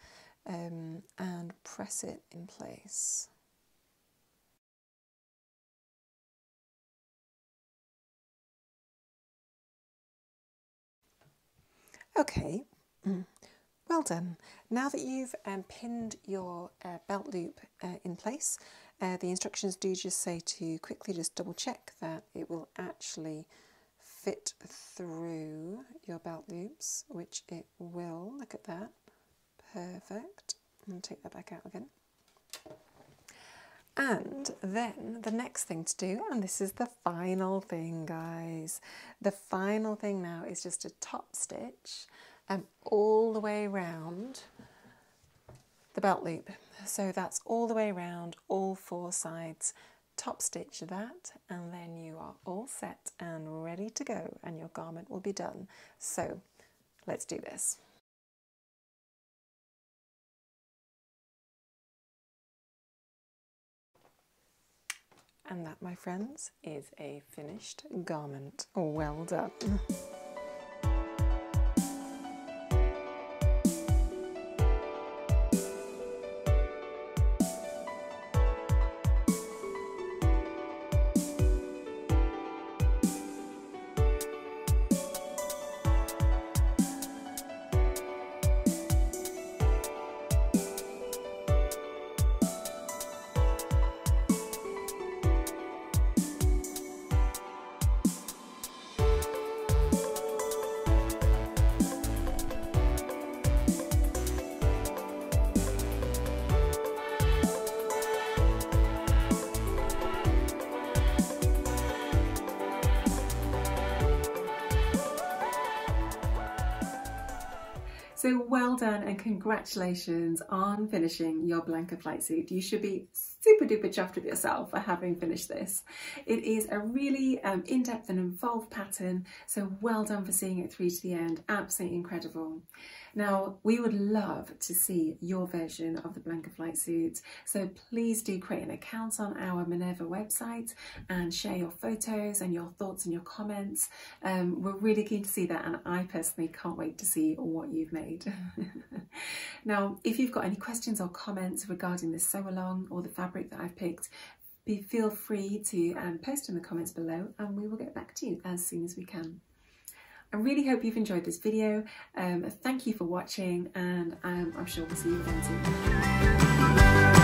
um, and press it in place. Okay, well done. Now that you've um, pinned your uh, belt loop uh, in place, uh, the instructions do just say to quickly just double check that it will actually fit through your belt loops, which it will. Look at that. Perfect. And take that back out again. And then the next thing to do, and this is the final thing, guys. The final thing now is just a top stitch and um, all the way around the belt loop. So that's all the way around, all four sides. Top stitch that, and then you are all set and ready to go, and your garment will be done. So let's do this. And that, my friends, is a finished garment. Well done. congratulations on finishing your Blanca flight suit. You should be super duper chuffed with yourself for having finished this. It is a really um, in-depth and involved pattern, so well done for seeing it through to the end. Absolutely incredible. Now, we would love to see your version of the Blanca flight suit, so please do create an account on our Minerva website and share your photos and your thoughts and your comments. Um, we're really keen to see that, and I personally can't wait to see what you've made. now, if you've got any questions or comments regarding this sew along or the fabric that I've picked, feel free to um, post in the comments below and we will get back to you as soon as we can. I really hope you've enjoyed this video. Um, thank you for watching and um, I'm sure we'll see you again soon.